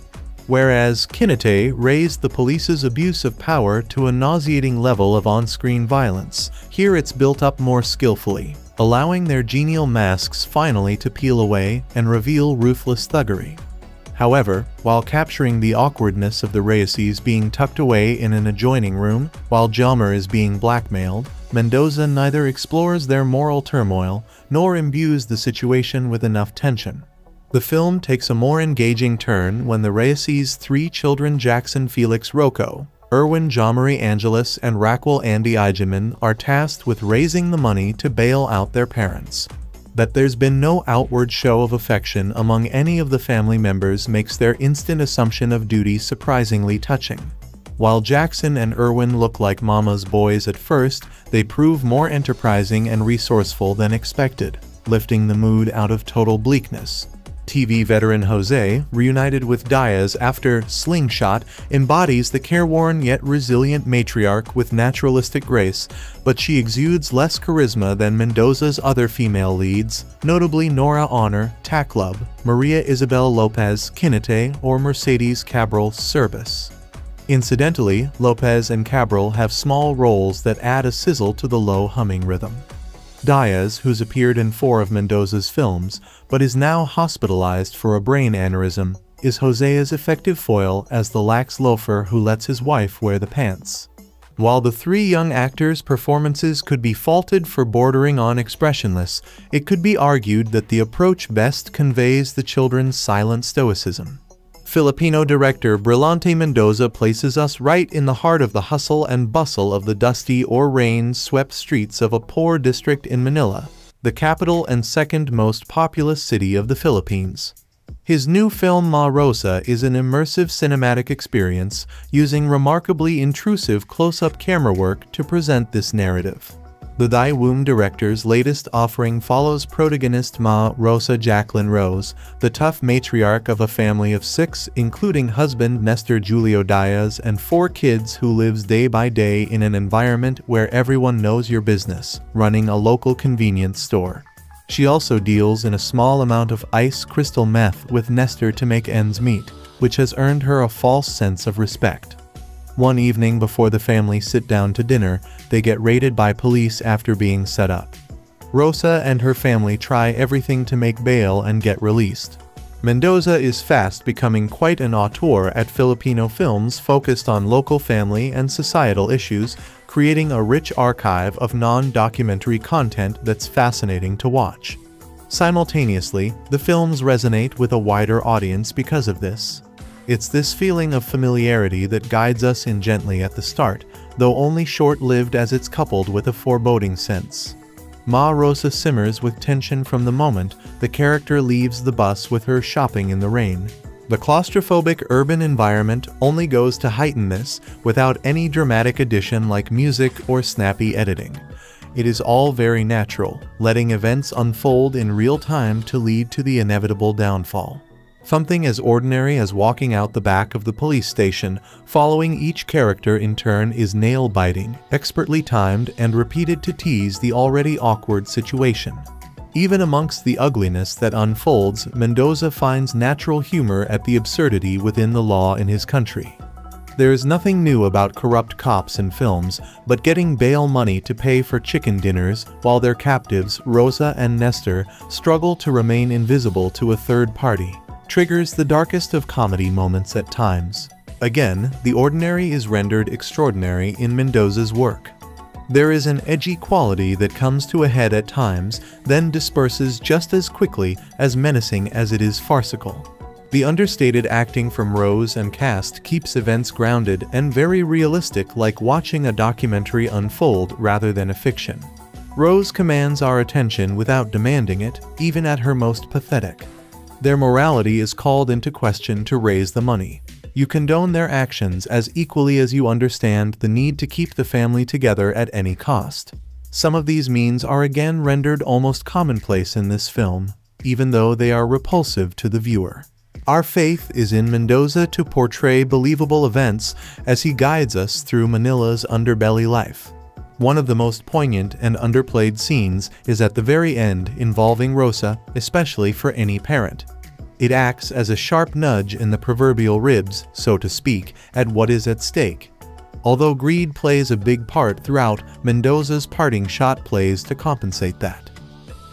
Whereas Kinatay raised the police's abuse of power to a nauseating level of on-screen violence, here it's built up more skillfully, allowing their genial masks finally to peel away and reveal ruthless thuggery. However, while capturing the awkwardness of the Reyeses being tucked away in an adjoining room, while Jomar is being blackmailed, Mendoza neither explores their moral turmoil nor imbues the situation with enough tension. The film takes a more engaging turn when the Reyeses' three children Jackson Felix Roco, Erwin Jomari Angeles and Raquel Andi Eigenmann are tasked with raising the money to bail out their parents that there's been no outward show of affection among any of the family members makes their instant assumption of duty surprisingly touching. While Jackson and Erwin look like mama's boys at first, they prove more enterprising and resourceful than expected, lifting the mood out of total bleakness. TV veteran Jose, reunited with Diaz after Slingshot, embodies the careworn yet resilient matriarch with naturalistic grace, but she exudes less charisma than Mendoza's other female leads, notably Nora Aunor, Taklub, Maria Isabel Lopez Kinatay, or Mercedes Cabral Serbis. Incidentally, Lopez and Cabral have small roles that add a sizzle to the low humming rhythm. Diaz, who's appeared in four of Mendoza's films, but is now hospitalized for a brain aneurysm, is Jose's effective foil as the lax loafer who lets his wife wear the pants. While the three young actors' performances could be faulted for bordering on expressionless, it could be argued that the approach best conveys the children's silent stoicism. Filipino director Brillante Mendoza places us right in the heart of the hustle and bustle of the dusty or rain-swept streets of a poor district in Manila, the capital and second most populous city of the Philippines. His new film Ma Rosa is an immersive cinematic experience using remarkably intrusive close-up camera work to present this narrative. The Thy Womb director's latest offering follows protagonist Ma Rosa Jacqueline Rose, the tough matriarch of a family of six, including husband Nestor Julio Diaz and four kids who lives day by day in an environment where everyone knows your business, running a local convenience store. She also deals in a small amount of ice crystal meth with Nestor to make ends meet, which has earned her a false sense of respect. One evening before the family sit down to dinner, they get raided by police after being set up. Rosa and her family try everything to make bail and get released. Mendoza is fast becoming quite an auteur at Filipino films focused on local family and societal issues, creating a rich archive of non-documentary content that's fascinating to watch. Simultaneously, the films resonate with a wider audience because of this. It's this feeling of familiarity that guides us in gently at the start, though only short-lived as it's coupled with a foreboding sense. Ma Rosa simmers with tension from the moment the character leaves the bus with her shopping in the rain. The claustrophobic urban environment only goes to heighten this without any dramatic addition like music or snappy editing. It is all very natural, letting events unfold in real time to lead to the inevitable downfall. Something as ordinary as walking out the back of the police station, following each character in turn is nail-biting, expertly timed and repeated to tease the already awkward situation. Even amongst the ugliness that unfolds, Mendoza finds natural humor at the absurdity within the law in his country. There is nothing new about corrupt cops in films, but getting bail money to pay for chicken dinners while their captives, Rosa and Nestor, struggle to remain invisible to a third party triggers the darkest of comedy moments at times. Again, the ordinary is rendered extraordinary in Mendoza's work. There is an edgy quality that comes to a head at times, then disperses just as quickly as menacing as it is farcical. The understated acting from Rose and cast keeps events grounded and very realistic like watching a documentary unfold rather than a fiction. Rose commands our attention without demanding it, even at her most pathetic. Their morality is called into question to raise the money. You condone their actions as equally as you understand the need to keep the family together at any cost. Some of these means are again rendered almost commonplace in this film, even though they are repulsive to the viewer. Our faith is in Mendoza to portray believable events as he guides us through Manila's underbelly life. One of the most poignant and underplayed scenes is at the very end involving Rosa, especially for any parent. It acts as a sharp nudge in the proverbial ribs, so to speak, at what is at stake. Although greed plays a big part throughout, Mendoza's parting shot plays to compensate that.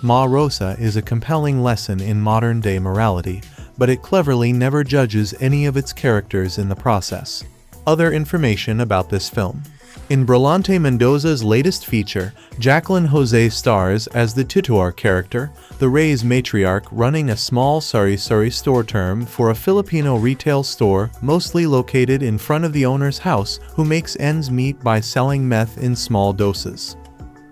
Ma Rosa is a compelling lesson in modern-day morality, but it cleverly never judges any of its characters in the process. Other information about this film. In Brillante Mendoza's latest feature, Jaclyn Jose stars as the titular character, the Reyes matriarch running a small sari-sari store term for a Filipino retail store mostly located in front of the owner's house who makes ends meet by selling meth in small doses.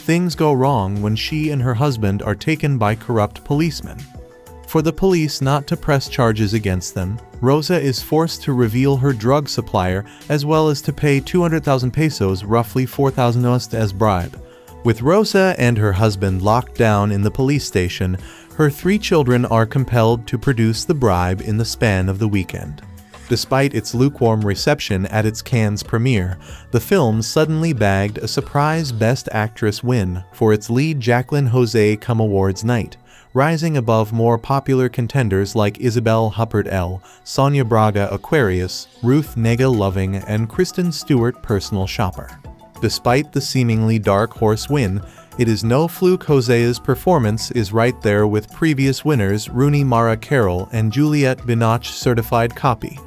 Things go wrong when she and her husband are taken by corrupt policemen. For the police not to press charges against them, Rosa is forced to reveal her drug supplier as well as to pay 200,000 pesos roughly 4,000 ost as bribe. With Rosa and her husband locked down in the police station, her three children are compelled to produce the bribe in the span of the weekend. Despite its lukewarm reception at its Cannes premiere, the film suddenly bagged a surprise Best Actress win for its lead Jaclyn Jose come awards night rising above more popular contenders like Isabelle Huppert Elle, Sonia Braga Aquarius, Ruth Negga Loving, and Kristen Stewart Personal Shopper. Despite the seemingly dark horse win, it is no fluke Jose's performance is right there with previous winners Rooney Mara Carol and Juliette Binoche Certified Copy.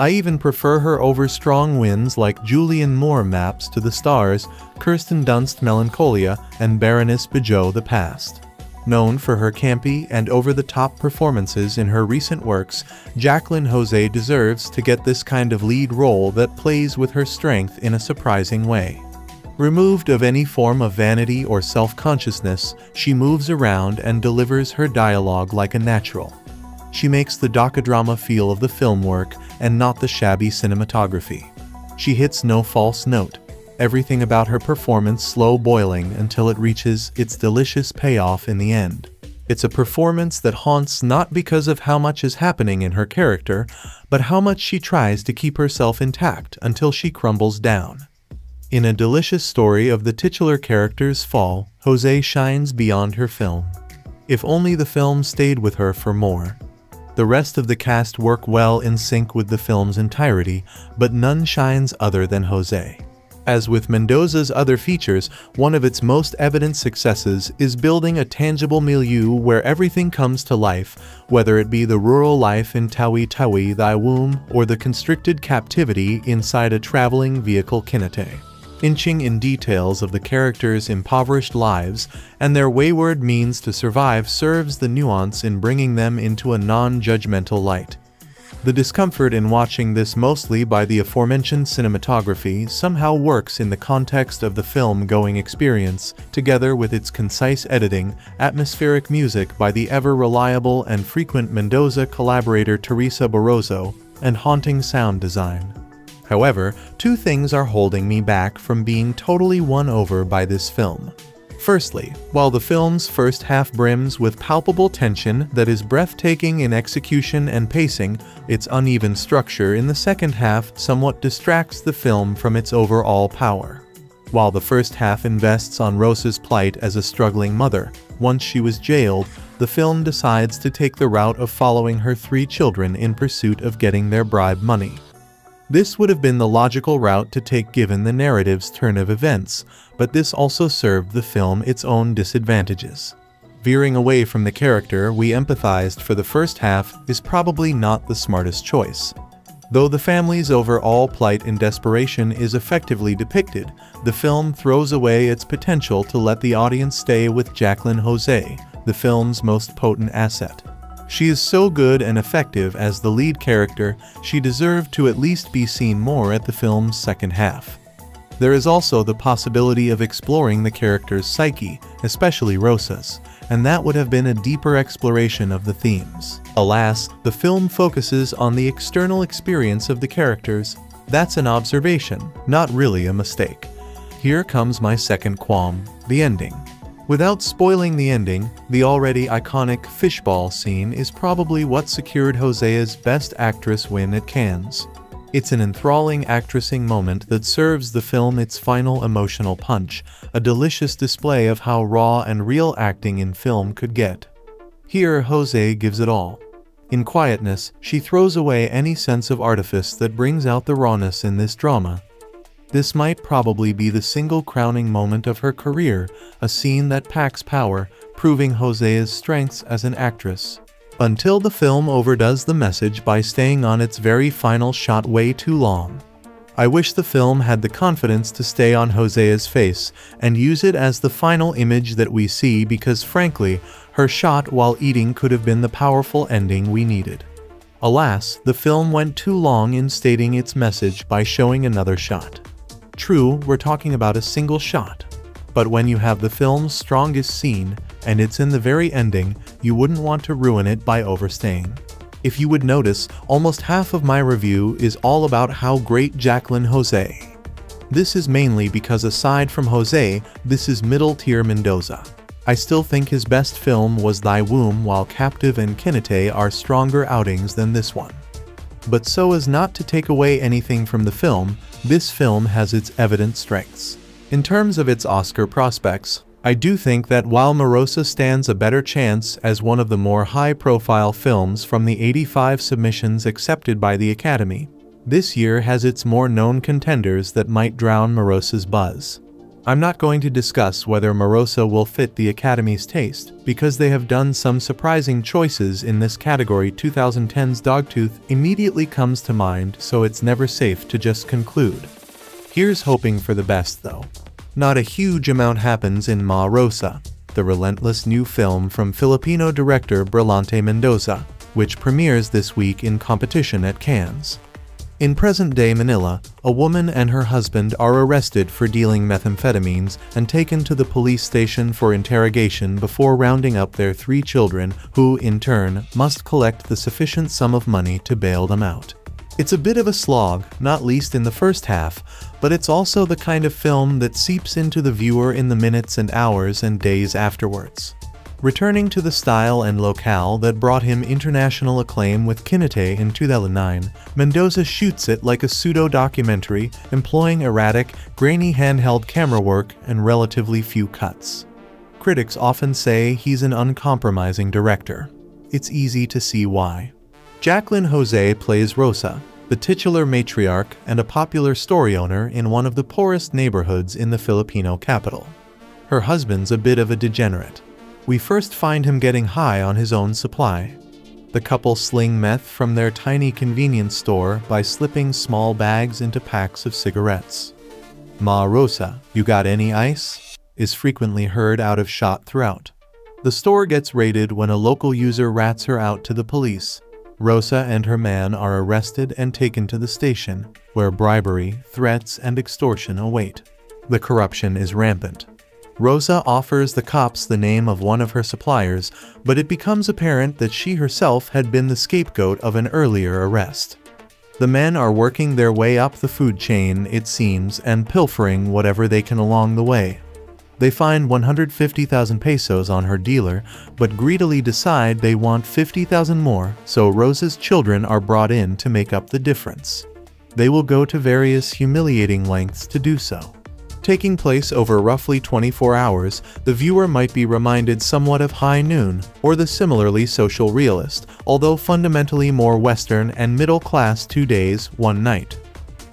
I even prefer her over strong wins like Julianne Moore Maps to the Stars, Kirsten Dunst Melancholia, and Bérénice Bejo The Past. Known for her campy and over-the-top performances in her recent works, Jaclyn Jose deserves to get this kind of lead role that plays with her strength in a surprising way. Removed of any form of vanity or self-consciousness, she moves around and delivers her dialogue like a natural. She makes the docudrama feel of the film work and not the shabby cinematography. She hits no false note, everything about her performance slow boiling until it reaches its delicious payoff in the end. It's a performance that haunts not because of how much is happening in her character, but how much she tries to keep herself intact until she crumbles down. In a delicious story of the titular character's fall, Jose shines beyond her film. If only the film stayed with her for more. The rest of the cast work well in sync with the film's entirety, but none shines other than Jose. As with Mendoza's other features, one of its most evident successes is building a tangible milieu where everything comes to life, whether it be the rural life in Tawi Tawi, thy womb, or the constricted captivity inside a traveling vehicle Kinatay. Inching in details of the characters' impoverished lives and their wayward means to survive serves the nuance in bringing them into a non-judgmental light. The discomfort in watching this mostly by the aforementioned cinematography somehow works in the context of the film-going experience, together with its concise editing, atmospheric music by the ever-reliable and frequent Mendoza collaborator Teresa Barrozo, and haunting sound design. However, two things are holding me back from being totally won over by this film. Firstly, while the film's first half brims with palpable tension that is breathtaking in execution and pacing, its uneven structure in the second half somewhat distracts the film from its overall power. While the first half invests on Rosa's plight as a struggling mother, once she was jailed, the film decides to take the route of following her three children in pursuit of getting their bribe money. This would have been the logical route to take given the narrative's turn of events, but this also served the film its own disadvantages. Veering away from the character we empathized for the first half is probably not the smartest choice. Though the family's overall plight and desperation is effectively depicted, the film throws away its potential to let the audience stay with Jaclyn Jose, the film's most potent asset. She is so good and effective as the lead character, she deserved to at least be seen more at the film's second half. There is also the possibility of exploring the character's psyche, especially Rosa's, and that would have been a deeper exploration of the themes. Alas, the film focuses on the external experience of the characters. That's an observation, not really a mistake. Here comes my second qualm, the ending. Without spoiling the ending, the already iconic fishball scene is probably what secured Jose's Best Actress win at Cannes. It's an enthralling actressing moment that serves the film its final emotional punch, a delicious display of how raw and real acting in film could get. Here, Jose gives it all. In quietness, she throws away any sense of artifice that brings out the rawness in this drama. This might probably be the single crowning moment of her career, a scene that packs power, proving Jose's strengths as an actress until the film overdoes the message by staying on its very final shot way too long. I wish the film had the confidence to stay on Jose's face and use it as the final image that we see because frankly, her shot while eating could have been the powerful ending we needed. Alas, the film went too long in stating its message by showing another shot. True, we're talking about a single shot, but when you have the film's strongest scene, and it's in the very ending, you wouldn't want to ruin it by overstaying. If you would notice, almost half of my review is all about how great Jaclyn Jose. This is mainly because aside from Jose, this is middle-tier Mendoza. I still think his best film was Thy Womb while Captive and Kinatay are stronger outings than this one. But so as not to take away anything from the film, this film has its evident strengths. In terms of its Oscar prospects, I do think that while Ma Rosa stands a better chance as one of the more high-profile films from the 85 submissions accepted by the Academy, this year has its more known contenders that might drown Ma Rosa's buzz. I'm not going to discuss whether Ma Rosa will fit the Academy's taste, because they have done some surprising choices in this category 2010's Dogtooth immediately comes to mind so it's never safe to just conclude. Here's hoping for the best though. Not a huge amount happens in Ma Rosa, the relentless new film from Filipino director Brillante Mendoza, which premieres this week in competition at Cannes. In present-day Manila, a woman and her husband are arrested for dealing methamphetamines and taken to the police station for interrogation before rounding up their three children who, in turn, must collect the sufficient sum of money to bail them out. It's a bit of a slog, not least in the first half, but it's also the kind of film that seeps into the viewer in the minutes and hours and days afterwards. Returning to the style and locale that brought him international acclaim with Kinatay in 2009, Mendoza shoots it like a pseudo-documentary, employing erratic, grainy handheld camera work and relatively few cuts. Critics often say he's an uncompromising director. It's easy to see why. Jaclyn Jose plays Rosa, the titular matriarch and a popular story owner in one of the poorest neighborhoods in the Filipino capital. Her husband's a bit of a degenerate. We first find him getting high on his own supply. The couple sling meth from their tiny convenience store by slipping small bags into packs of cigarettes. Ma Rosa, you got any ice? is frequently heard out of shot throughout. The store gets raided when a local user rats her out to the police, Rosa and her man are arrested and taken to the station, where bribery, threats, and extortion await. The corruption is rampant. Rosa offers the cops the name of one of her suppliers, but it becomes apparent that she herself had been the scapegoat of an earlier arrest. The men are working their way up the food chain, it seems, and pilfering whatever they can along the way. They find 150,000 pesos on her dealer, but greedily decide they want 50,000 more, so Rosa's children are brought in to make up the difference. They will go to various humiliating lengths to do so. Taking place over roughly 24 hours, the viewer might be reminded somewhat of High Noon or the similarly social realist, although fundamentally more Western and middle-class two days, one night.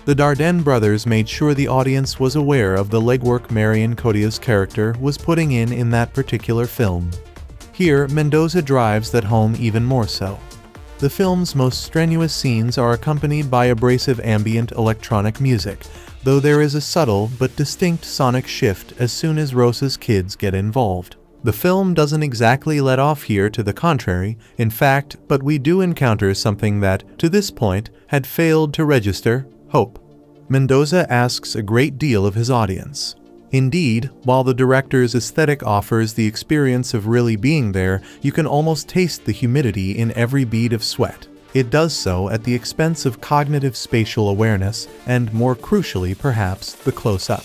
The Dardenne brothers made sure the audience was aware of the legwork Marion Cotillard's character was putting in in that particular film. Here, Mendoza drives that home even more so. The film's most strenuous scenes are accompanied by abrasive ambient electronic music, though there is a subtle but distinct sonic shift as soon as Rosa's kids get involved. The film doesn't exactly let off here to the contrary, in fact, but we do encounter something that, to this point, had failed to register Hope. Mendoza asks a great deal of his audience. Indeed, while the director's aesthetic offers the experience of really being there, you can almost taste the humidity in every bead of sweat. It does so at the expense of cognitive spatial awareness and, more crucially perhaps, the close-up.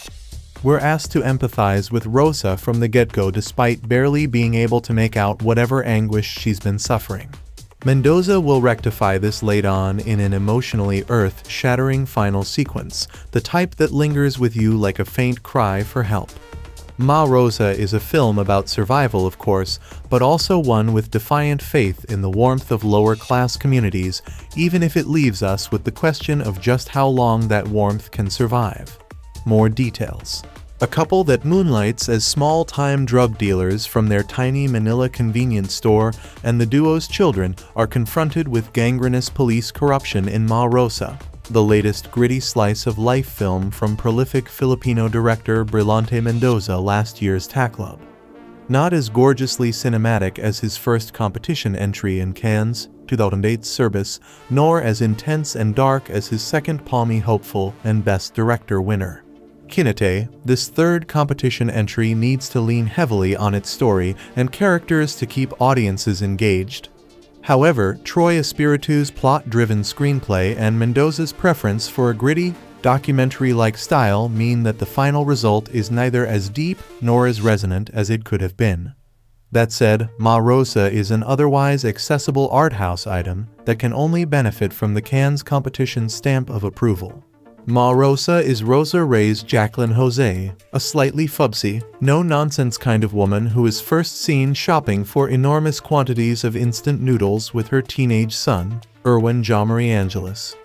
We're asked to empathize with Rosa from the get-go despite barely being able to make out whatever anguish she's been suffering. Mendoza will rectify this late on in an emotionally earth-shattering final sequence, the type that lingers with you like a faint cry for help. Ma Rosa is a film about survival, of course, but also one with defiant faith in the warmth of lower-class communities, even if it leaves us with the question of just how long that warmth can survive. More details. A couple that moonlights as small-time drug dealers from their tiny Manila convenience store and the duo's children are confronted with gangrenous police corruption in Ma Rosa, the latest gritty slice of life film from prolific Filipino director Brillante Mendoza last year's Taklub. Not as gorgeously cinematic as his first competition entry in Cannes, 2008's Serbis, nor as intense and dark as his second Palme Hopeful and Best Director winner. Kinatay, this third competition entry needs to lean heavily on its story and characters to keep audiences engaged. However, Troy Espiritu's plot-driven screenplay and Mendoza's preference for a gritty, documentary-like style mean that the final result is neither as deep nor as resonant as it could have been. That said, Ma Rosa is an otherwise accessible art house item that can only benefit from the Cannes competition's stamp of approval. Ma Rosa is Rosa Reyes Jaclyn Jose, a slightly fubsy, no-nonsense kind of woman who is first seen shopping for enormous quantities of instant noodles with her teenage son, Erwin Jomari Angeles.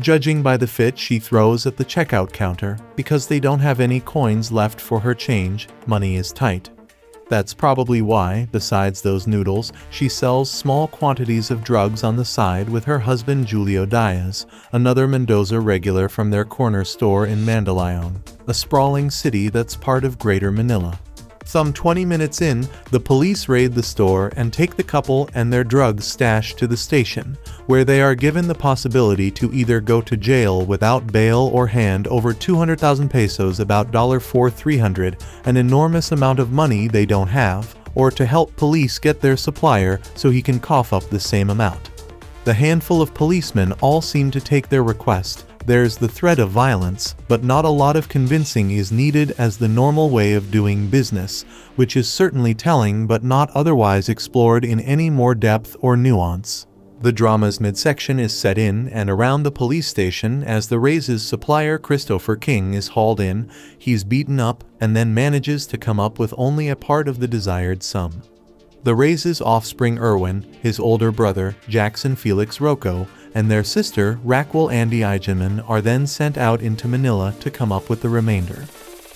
Judging by the fit she throws at the checkout counter, because they don't have any coins left for her change, money is tight. That's probably why, besides those noodles, she sells small quantities of drugs on the side with her husband Julio Diaz, another Mendoza regular from their corner store in Mandaluyong, a sprawling city that's part of Greater Manila. Some 20 minutes in, the police raid the store and take the couple and their drugs stashed to the station, where they are given the possibility to either go to jail without bail or hand over 200,000 pesos about $4,300, an enormous amount of money they don't have, or to help police get their supplier so he can cough up the same amount. The handful of policemen all seem to take their request, there's the threat of violence, but not a lot of convincing is needed as the normal way of doing business, which is certainly telling but not otherwise explored in any more depth or nuance. The drama's midsection is set in and around the police station as the Reyes' supplier Christopher King is hauled in, he's beaten up, and then manages to come up with only a part of the desired sum. The Reyes' offspring Erwin, his older brother, Jackson Felix Roco, and their sister, Raquel Andi Eigenmann, are then sent out into Manila to come up with the remainder.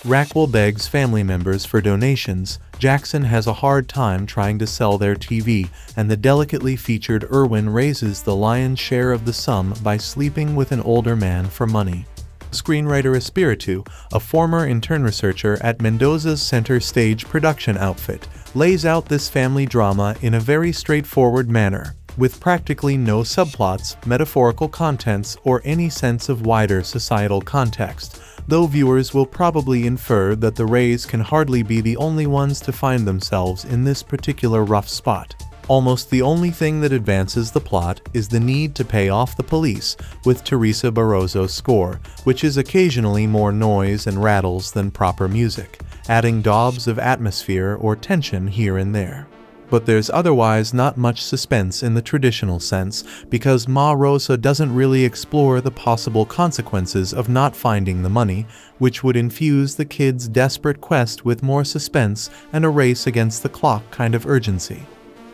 Raquel begs family members for donations, Jackson has a hard time trying to sell their TV, and the delicately featured Erwin raises the lion's share of the sum by sleeping with an older man for money. Screenwriter Espiritu, a former intern researcher at Mendoza's Center Stage production outfit, lays out this family drama in a very straightforward manner with practically no subplots, metaphorical contents, or any sense of wider societal context, though viewers will probably infer that the Rays can hardly be the only ones to find themselves in this particular rough spot. Almost the only thing that advances the plot is the need to pay off the police with Teresa Barrozo's score, which is occasionally more noise and rattles than proper music, adding daubs of atmosphere or tension here and there but there's otherwise not much suspense in the traditional sense because Ma Rosa doesn't really explore the possible consequences of not finding the money, which would infuse the kid's desperate quest with more suspense and a race against the clock kind of urgency.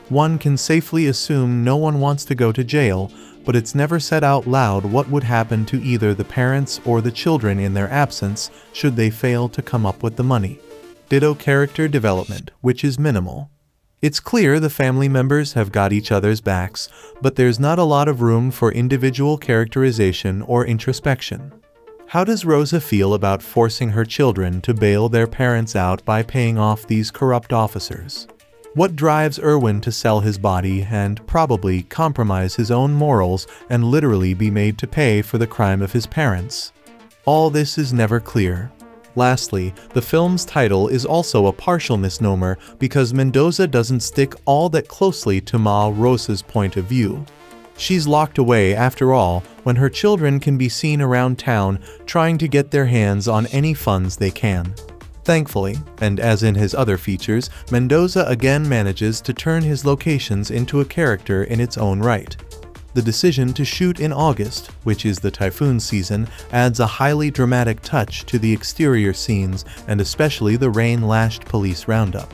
One can safely assume no one wants to go to jail, but it's never said out loud what would happen to either the parents or the children in their absence should they fail to come up with the money. Ditto character development, which is minimal. It's clear the family members have got each other's backs, but there's not a lot of room for individual characterization or introspection. How does Rosa feel about forcing her children to bail their parents out by paying off these corrupt officers? What drives Erwin to sell his body and probably compromise his own morals and literally be made to pay for the crime of his parents? All this is never clear, Lastly, the film's title is also a partial misnomer because Mendoza doesn't stick all that closely to Ma Rosa's point of view. She's locked away after all when her children can be seen around town trying to get their hands on any funds they can. Thankfully, and as in his other features, Mendoza again manages to turn his locations into a character in its own right. The decision to shoot in August, which is the typhoon season, adds a highly dramatic touch to the exterior scenes and especially the rain-lashed police roundup.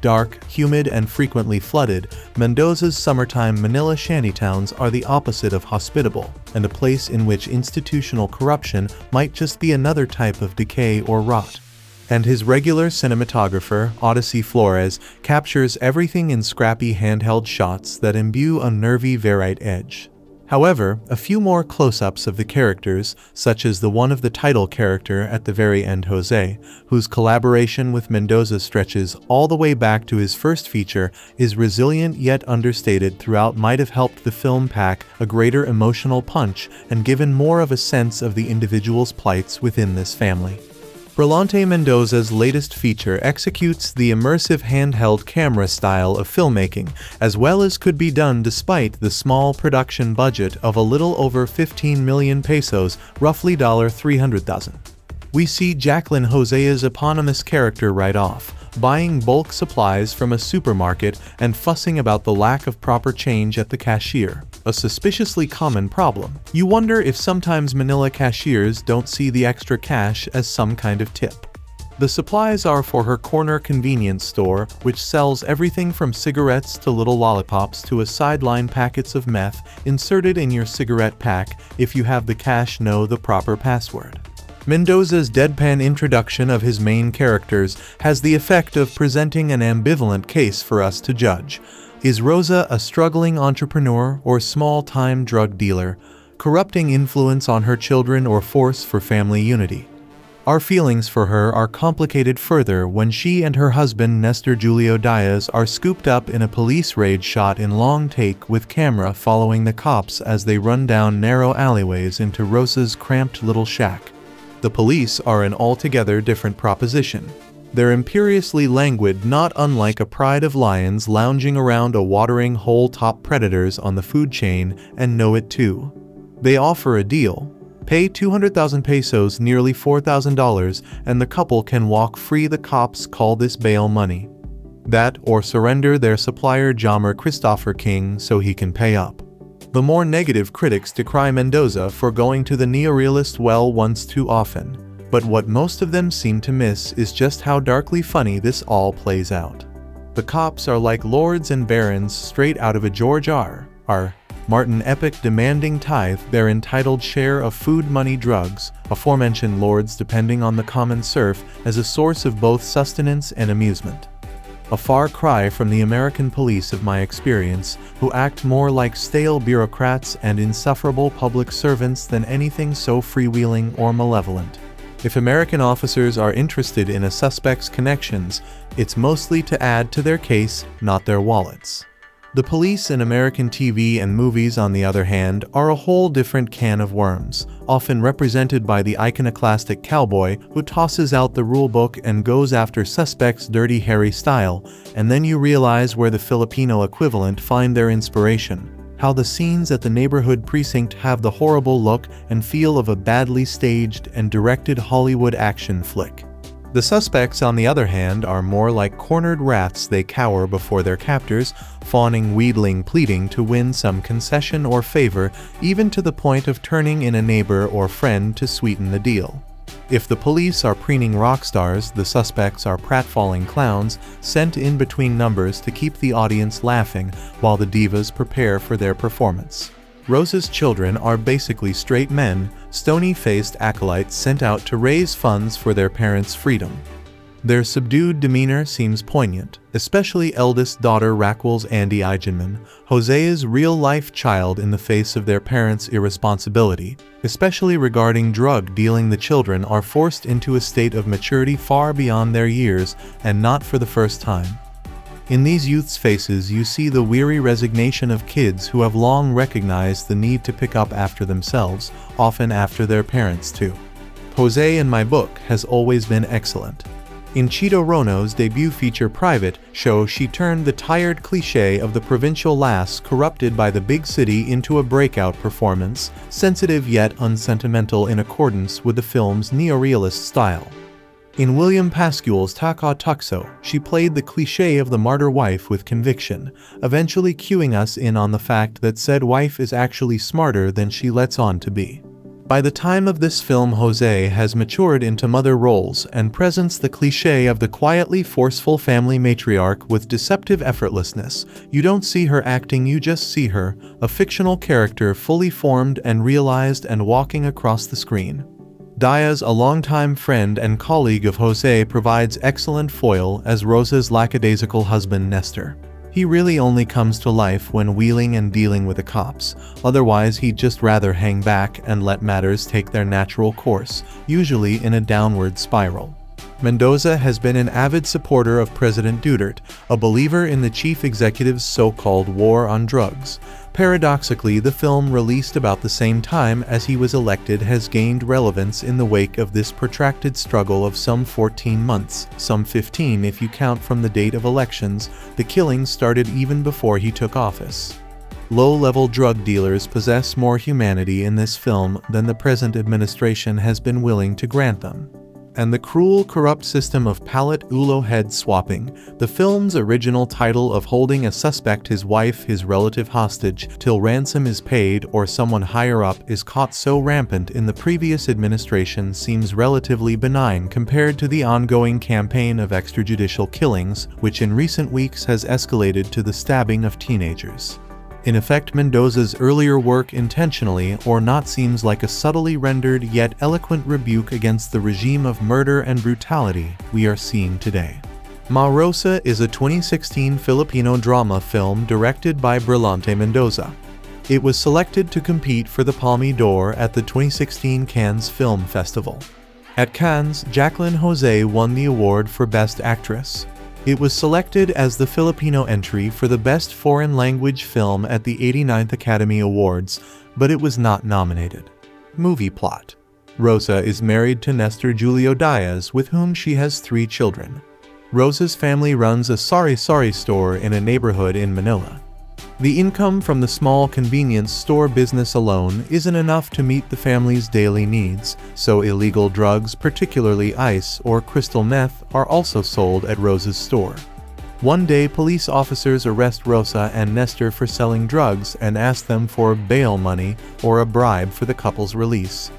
Dark, humid, and frequently flooded, Mendoza's summertime Manila shantytowns are the opposite of hospitable, and a place in which institutional corruption might just be another type of decay or rot. And his regular cinematographer, Odyssey Flores, captures everything in scrappy handheld shots that imbue a nervy Verite edge. However, a few more close-ups of the characters, such as the one of the title character at the very end Jose, whose collaboration with Mendoza stretches all the way back to his first feature, is resilient yet understated throughout might have helped the film pack a greater emotional punch and given more of a sense of the individual's plights within this family. Brillante Mendoza's latest feature executes the immersive handheld camera style of filmmaking, as well as could be done despite the small production budget of a little over 15 million pesos, roughly 300,000. We see Jaclyn Jose's eponymous character right off, buying bulk supplies from a supermarket and fussing about the lack of proper change at the cashier a suspiciously common problem. You wonder if sometimes Manila cashiers don't see the extra cash as some kind of tip. The supplies are for her corner convenience store, which sells everything from cigarettes to little lollipops to a sideline packets of meth inserted in your cigarette pack if you have the cash know the proper password. Mendoza's deadpan introduction of his main characters has the effect of presenting an ambivalent case for us to judge, is Rosa a struggling entrepreneur or small-time drug dealer, corrupting influence on her children or force for family unity? Our feelings for her are complicated further when she and her husband Nestor Julio Diaz are scooped up in a police raid shot in long take with camera following the cops as they run down narrow alleyways into Rosa's cramped little shack. The police are an altogether different proposition. They're imperiously languid not unlike a pride of lions lounging around a watering hole top predators on the food chain and know it too. They offer a deal. Pay 200,000 pesos nearly $4,000 and the couple can walk free the cops call this bail money. That or surrender their supplier Jomar Christopher King so he can pay up. The more negative critics decry Mendoza for going to the neorealist well once too often but what most of them seem to miss is just how darkly funny this all plays out. The cops are like lords and barons straight out of a George R. R. Martin epic demanding tithe their entitled share of food money drugs, aforementioned lords depending on the common serf as a source of both sustenance and amusement. A far cry from the American police of my experience, who act more like stale bureaucrats and insufferable public servants than anything so freewheeling or malevolent. If American officers are interested in a suspect's connections, it's mostly to add to their case, not their wallets. The police in American TV and movies, on the other hand, are a whole different can of worms, often represented by the iconoclastic cowboy who tosses out the rulebook and goes after suspects dirty Harry style, and then you realize where the Filipino equivalent find their inspiration how the scenes at the neighborhood precinct have the horrible look and feel of a badly staged and directed Hollywood action flick. The suspects, on the other hand, are more like cornered rats they cower before their captors, fawning wheedling pleading to win some concession or favor, even to the point of turning in a neighbor or friend to sweeten the deal. If the police are preening rock stars, the suspects are pratfalling clowns sent in between numbers to keep the audience laughing while the divas prepare for their performance. Rosa's children are basically straight men, stony-faced acolytes sent out to raise funds for their parents' freedom. Their subdued demeanor seems poignant, especially eldest daughter Raquel's Andi Eigenmann, Jose's real-life child in the face of their parents' irresponsibility, especially regarding drug dealing the children are forced into a state of maturity far beyond their years and not for the first time. In these youths' faces you see the weary resignation of kids who have long recognized the need to pick up after themselves, often after their parents too. Jose in my book has always been excellent. In Chito Roño's debut feature Private show she turned the tired cliché of the provincial lass corrupted by the big city into a breakout performance, sensitive yet unsentimental in accordance with the film's neorealist style. In William Pascual's Takaw Tukso, she played the cliché of the martyr wife with conviction, eventually cueing us in on the fact that said wife is actually smarter than she lets on to be. By the time of this film Jose has matured into mother roles and presents the cliché of the quietly forceful family matriarch with deceptive effortlessness. You don't see her acting you just see her, a fictional character fully formed and realized and walking across the screen. Diaz, a longtime friend and colleague of Jose provides excellent foil as Rosa's lackadaisical husband Nestor. He really only comes to life when wheeling and dealing with the cops, otherwise he'd just rather hang back and let matters take their natural course, usually in a downward spiral. Mendoza has been an avid supporter of President Duterte, a believer in the chief executive's so-called war on drugs, Paradoxically, the film released about the same time as he was elected has gained relevance in the wake of this protracted struggle of some 14 months, some 15 if you count from the date of elections, the killings started even before he took office. Low-level drug dealers possess more humanity in this film than the present administration has been willing to grant them and the cruel, corrupt system of palit ulo head swapping, the film's original title of holding a suspect his wife his relative hostage till ransom is paid or someone higher up is caught so rampant in the previous administration seems relatively benign compared to the ongoing campaign of extrajudicial killings, which in recent weeks has escalated to the stabbing of teenagers. In effect Mendoza's earlier work intentionally or not seems like a subtly rendered yet eloquent rebuke against the regime of murder and brutality we are seeing today. Ma Rosa is a 2016 Filipino drama film directed by Brillante Mendoza. It was selected to compete for the Palme d'Or at the 2016 Cannes Film Festival. At Cannes, Jaclyn Jose won the award for Best Actress. It was selected as the Filipino entry for the Best Foreign Language Film at the 89th Academy Awards, but it was not nominated. Movie plot Rosa is married to Nestor Julio Diaz, with whom she has three children. Rosa's family runs a sari-sari store in a neighborhood in Manila. The income from the small convenience store business alone isn't enough to meet the family's daily needs, so illegal drugs, particularly ice or crystal meth, are also sold at Rosa's store. One day, police officers arrest Rosa and Nestor for selling drugs and ask them for bail money or a bribe for the couple's release.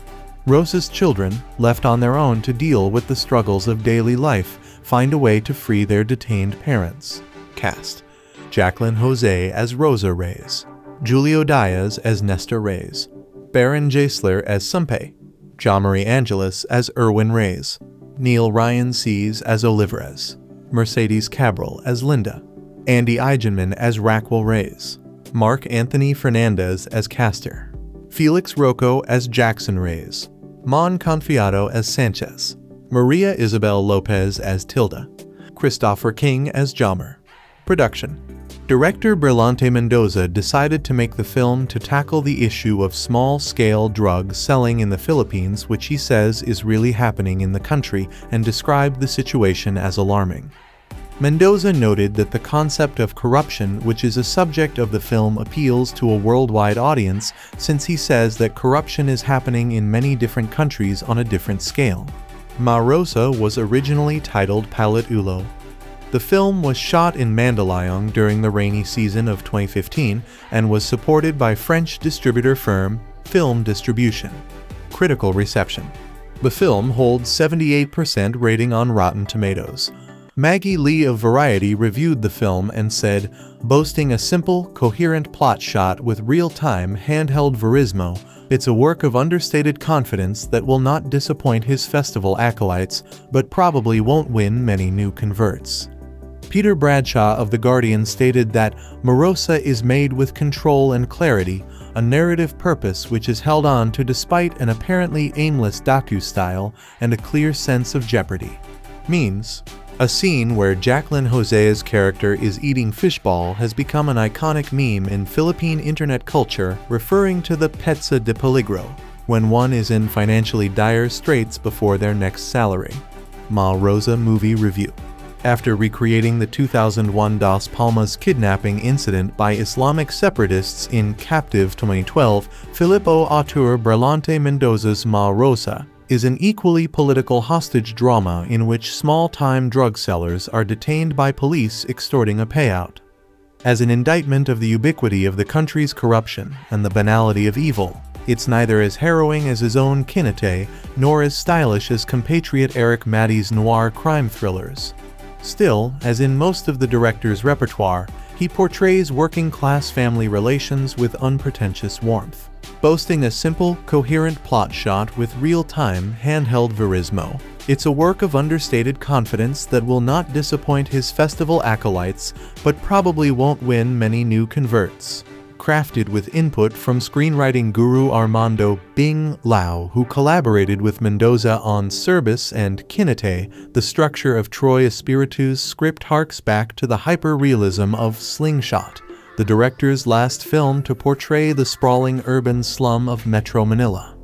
Rosa's children, left on their own to deal with the struggles of daily life, find a way to free their detained parents. Cast Jaclyn Jose as Rosa Reyes, Julio Diaz as Nestor Reyes, Baron Geisler as Sumpe, Jomari Angeles as Erwin Reyes, Neil Ryan Sese as Olivares, Mercedes Cabral as Linda, Andi Eigenmann as Raquel Reyes, Mark Anthony Fernandez as Castor, Felix Roco as Jackson Reyes, Mon Confiado as Sanchez, Maria Isabel Lopez as Tilda, Christopher King as Jomar. Production Director Brillante Mendoza decided to make the film to tackle the issue of small-scale drug selling in the Philippines which he says is really happening in the country and described the situation as alarming. Mendoza noted that the concept of corruption which is a subject of the film appeals to a worldwide audience since he says that corruption is happening in many different countries on a different scale. Ma Rosa was originally titled Palit Ulo, the film was shot in Mandaluyong during the rainy season of 2015 and was supported by French distributor firm Film Distribution. Critical reception. The film holds 78% rating on Rotten Tomatoes. Maggie Lee of Variety reviewed the film and said, boasting a simple, coherent plot shot with real-time, handheld verismo, it's a work of understated confidence that will not disappoint his festival acolytes, but probably won't win many new converts. Peter Bradshaw of The Guardian stated that Ma Rosa is made with control and clarity, a narrative purpose which is held on to despite an apparently aimless docu-style and a clear sense of jeopardy. Means a scene where Jaclyn Jose's character is eating fishball has become an iconic meme in Philippine internet culture referring to the petsa de peligro, when one is in financially dire straits before their next salary. Ma Rosa movie review. After recreating the 2001 Dos Palmas kidnapping incident by Islamic separatists in Captive 2012, Filippo Artur Brillante Mendoza's Ma Rosa is an equally political hostage drama in which small-time drug sellers are detained by police extorting a payout. As an indictment of the ubiquity of the country's corruption and the banality of evil, it's neither as harrowing as his own Kinatay, nor as stylish as compatriot Erik Matti's noir crime thrillers. Still, as in most of the director's repertoire, he portrays working-class family relations with unpretentious warmth, boasting a simple, coherent plot shot with real-time, handheld verismo. It's a work of understated confidence that will not disappoint his festival acolytes, but probably won't win many new converts crafted with input from screenwriting guru Armando Bing Lao, who collaborated with Mendoza on Serbis and Kinatay, the structure of Troy Espiritu's script harks back to the hyper-realism of Slingshot, the director's last film to portray the sprawling urban slum of Metro Manila.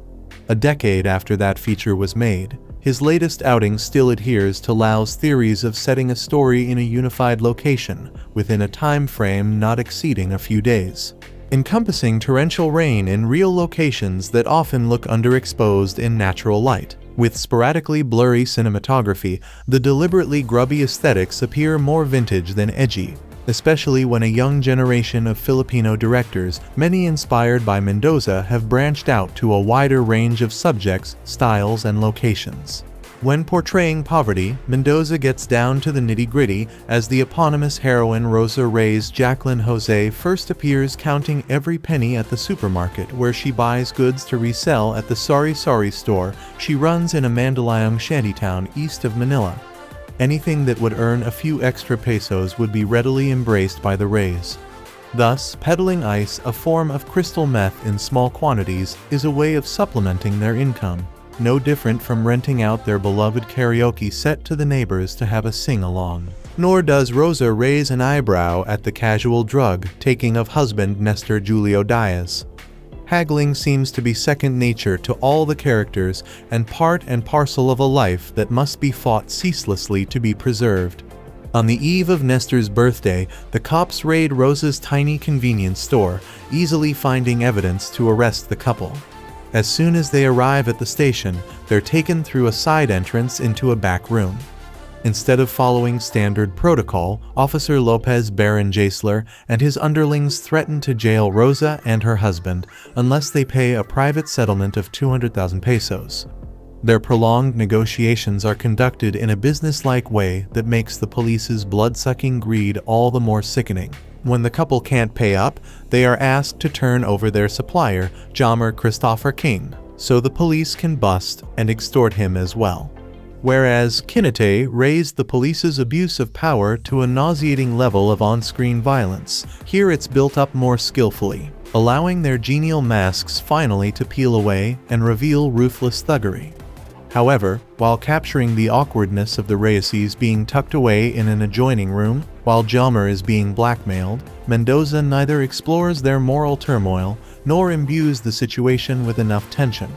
A decade after that feature was made, his latest outing still adheres to Lao's theories of setting a story in a unified location within a time frame not exceeding a few days, encompassing torrential rain in real locations that often look underexposed in natural light. With sporadically blurry cinematography, the deliberately grubby aesthetics appear more vintage than edgy, especially when a young generation of Filipino directors, many inspired by Mendoza, have branched out to a wider range of subjects, styles, and locations. When portraying poverty, Mendoza gets down to the nitty-gritty as the eponymous heroine Rosa Reyes Jaclyn Jose first appears counting every penny at the supermarket where she buys goods to resell at the Sari Sari store she runs in a Mandaluyong shantytown east of Manila. Anything that would earn a few extra pesos would be readily embraced by the Reyes. Thus, peddling ice, a form of crystal meth in small quantities, is a way of supplementing their income, no different from renting out their beloved karaoke set to the neighbors to have a sing-along. Nor does Rosa raise an eyebrow at the casual drug taking of husband Nestor Julio Diaz haggling seems to be second nature to all the characters and part and parcel of a life that must be fought ceaselessly to be preserved. On the eve of Nestor's birthday, the cops raid Rosa's tiny convenience store, easily finding evidence to arrest the couple. As soon as they arrive at the station, they're taken through a side entrance into a back room. Instead of following standard protocol, Officer Lopez Baron Geisler and his underlings threaten to jail Rosa and her husband unless they pay a private settlement of 200,000 pesos. Their prolonged negotiations are conducted in a businesslike way that makes the police's blood-sucking greed all the more sickening. When the couple can't pay up, they are asked to turn over their supplier, Jomar Christopher King, so the police can bust and extort him as well whereas Kinatay raised the police's abuse of power to a nauseating level of on-screen violence. Here it's built up more skillfully, allowing their genial masks finally to peel away and reveal ruthless thuggery. However, while capturing the awkwardness of the Reyeses being tucked away in an adjoining room, while Jomar is being blackmailed, Mendoza neither explores their moral turmoil nor imbues the situation with enough tension.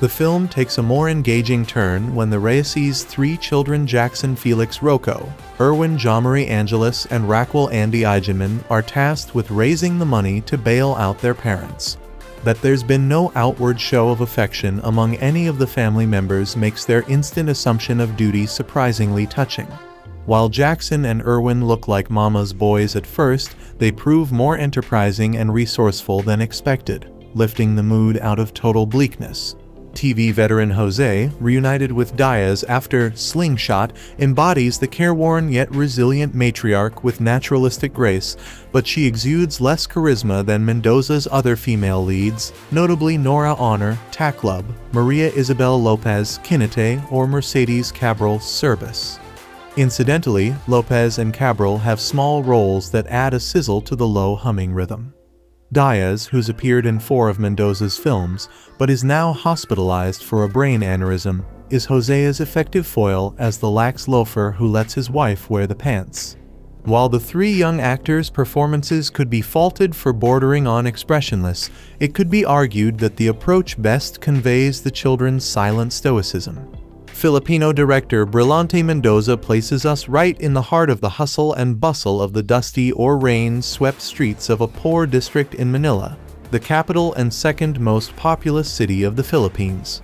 The film takes a more engaging turn when the Reyeses' three children Jackson Felix Roco, Erwin Jomari Angeles, and Raquel Andi Eigenmann are tasked with raising the money to bail out their parents. That there's been no outward show of affection among any of the family members makes their instant assumption of duty surprisingly touching. While Jackson and Erwin look like mama's boys at first, they prove more enterprising and resourceful than expected, lifting the mood out of total bleakness. TV veteran Jose, reunited with Diaz after Slingshot, embodies the careworn yet resilient matriarch with naturalistic grace, but she exudes less charisma than Mendoza's other female leads, notably Nora Aunor, Taklub, Maria Isabel Lopez Kinatay, or Mercedes Cabral Serbis. Incidentally, Lopez and Cabral have small roles that add a sizzle to the low humming rhythm. Diaz, who's appeared in four of Mendoza's films, but is now hospitalized for a brain aneurysm, is Jose's effective foil as the lax loafer who lets his wife wear the pants. While the three young actors' performances could be faulted for bordering on expressionless, it could be argued that the approach best conveys the children's silent stoicism. Filipino director Brillante Mendoza places us right in the heart of the hustle and bustle of the dusty or rain-swept streets of a poor district in Manila, the capital and second most populous city of the Philippines.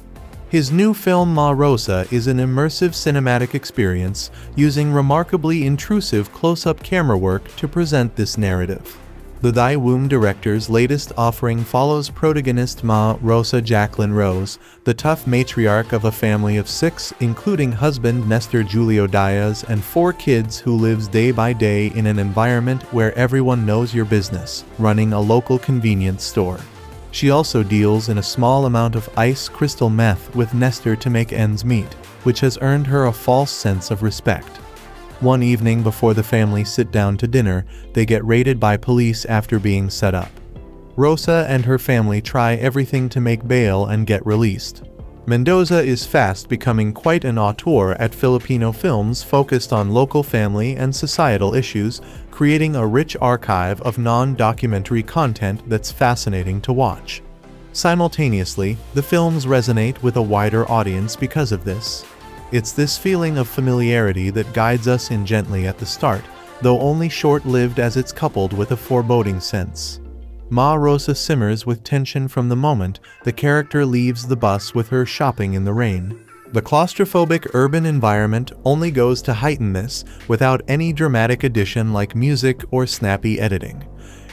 His new film Ma Rosa is an immersive cinematic experience using remarkably intrusive close-up camera work to present this narrative. The Thy Womb director's latest offering follows protagonist Ma Rosa Jacqueline Rose, the tough matriarch of a family of six, including husband Nestor Julio Diaz and four kids who lives day by day in an environment where everyone knows your business, running a local convenience store. She also deals in a small amount of ice crystal meth with Nestor to make ends meet, which has earned her a false sense of respect. One evening before the family sit down to dinner, they get raided by police after being set up. Rosa and her family try everything to make bail and get released. Mendoza is fast becoming quite an auteur at Filipino films focused on local family and societal issues, creating a rich archive of non-documentary content that's fascinating to watch. Simultaneously, the films resonate with a wider audience because of this. It's this feeling of familiarity that guides us in gently at the start, though only short-lived as it's coupled with a foreboding sense. Ma Rosa simmers with tension from the moment the character leaves the bus with her shopping in the rain. The claustrophobic urban environment only goes to heighten this without any dramatic addition like music or snappy editing.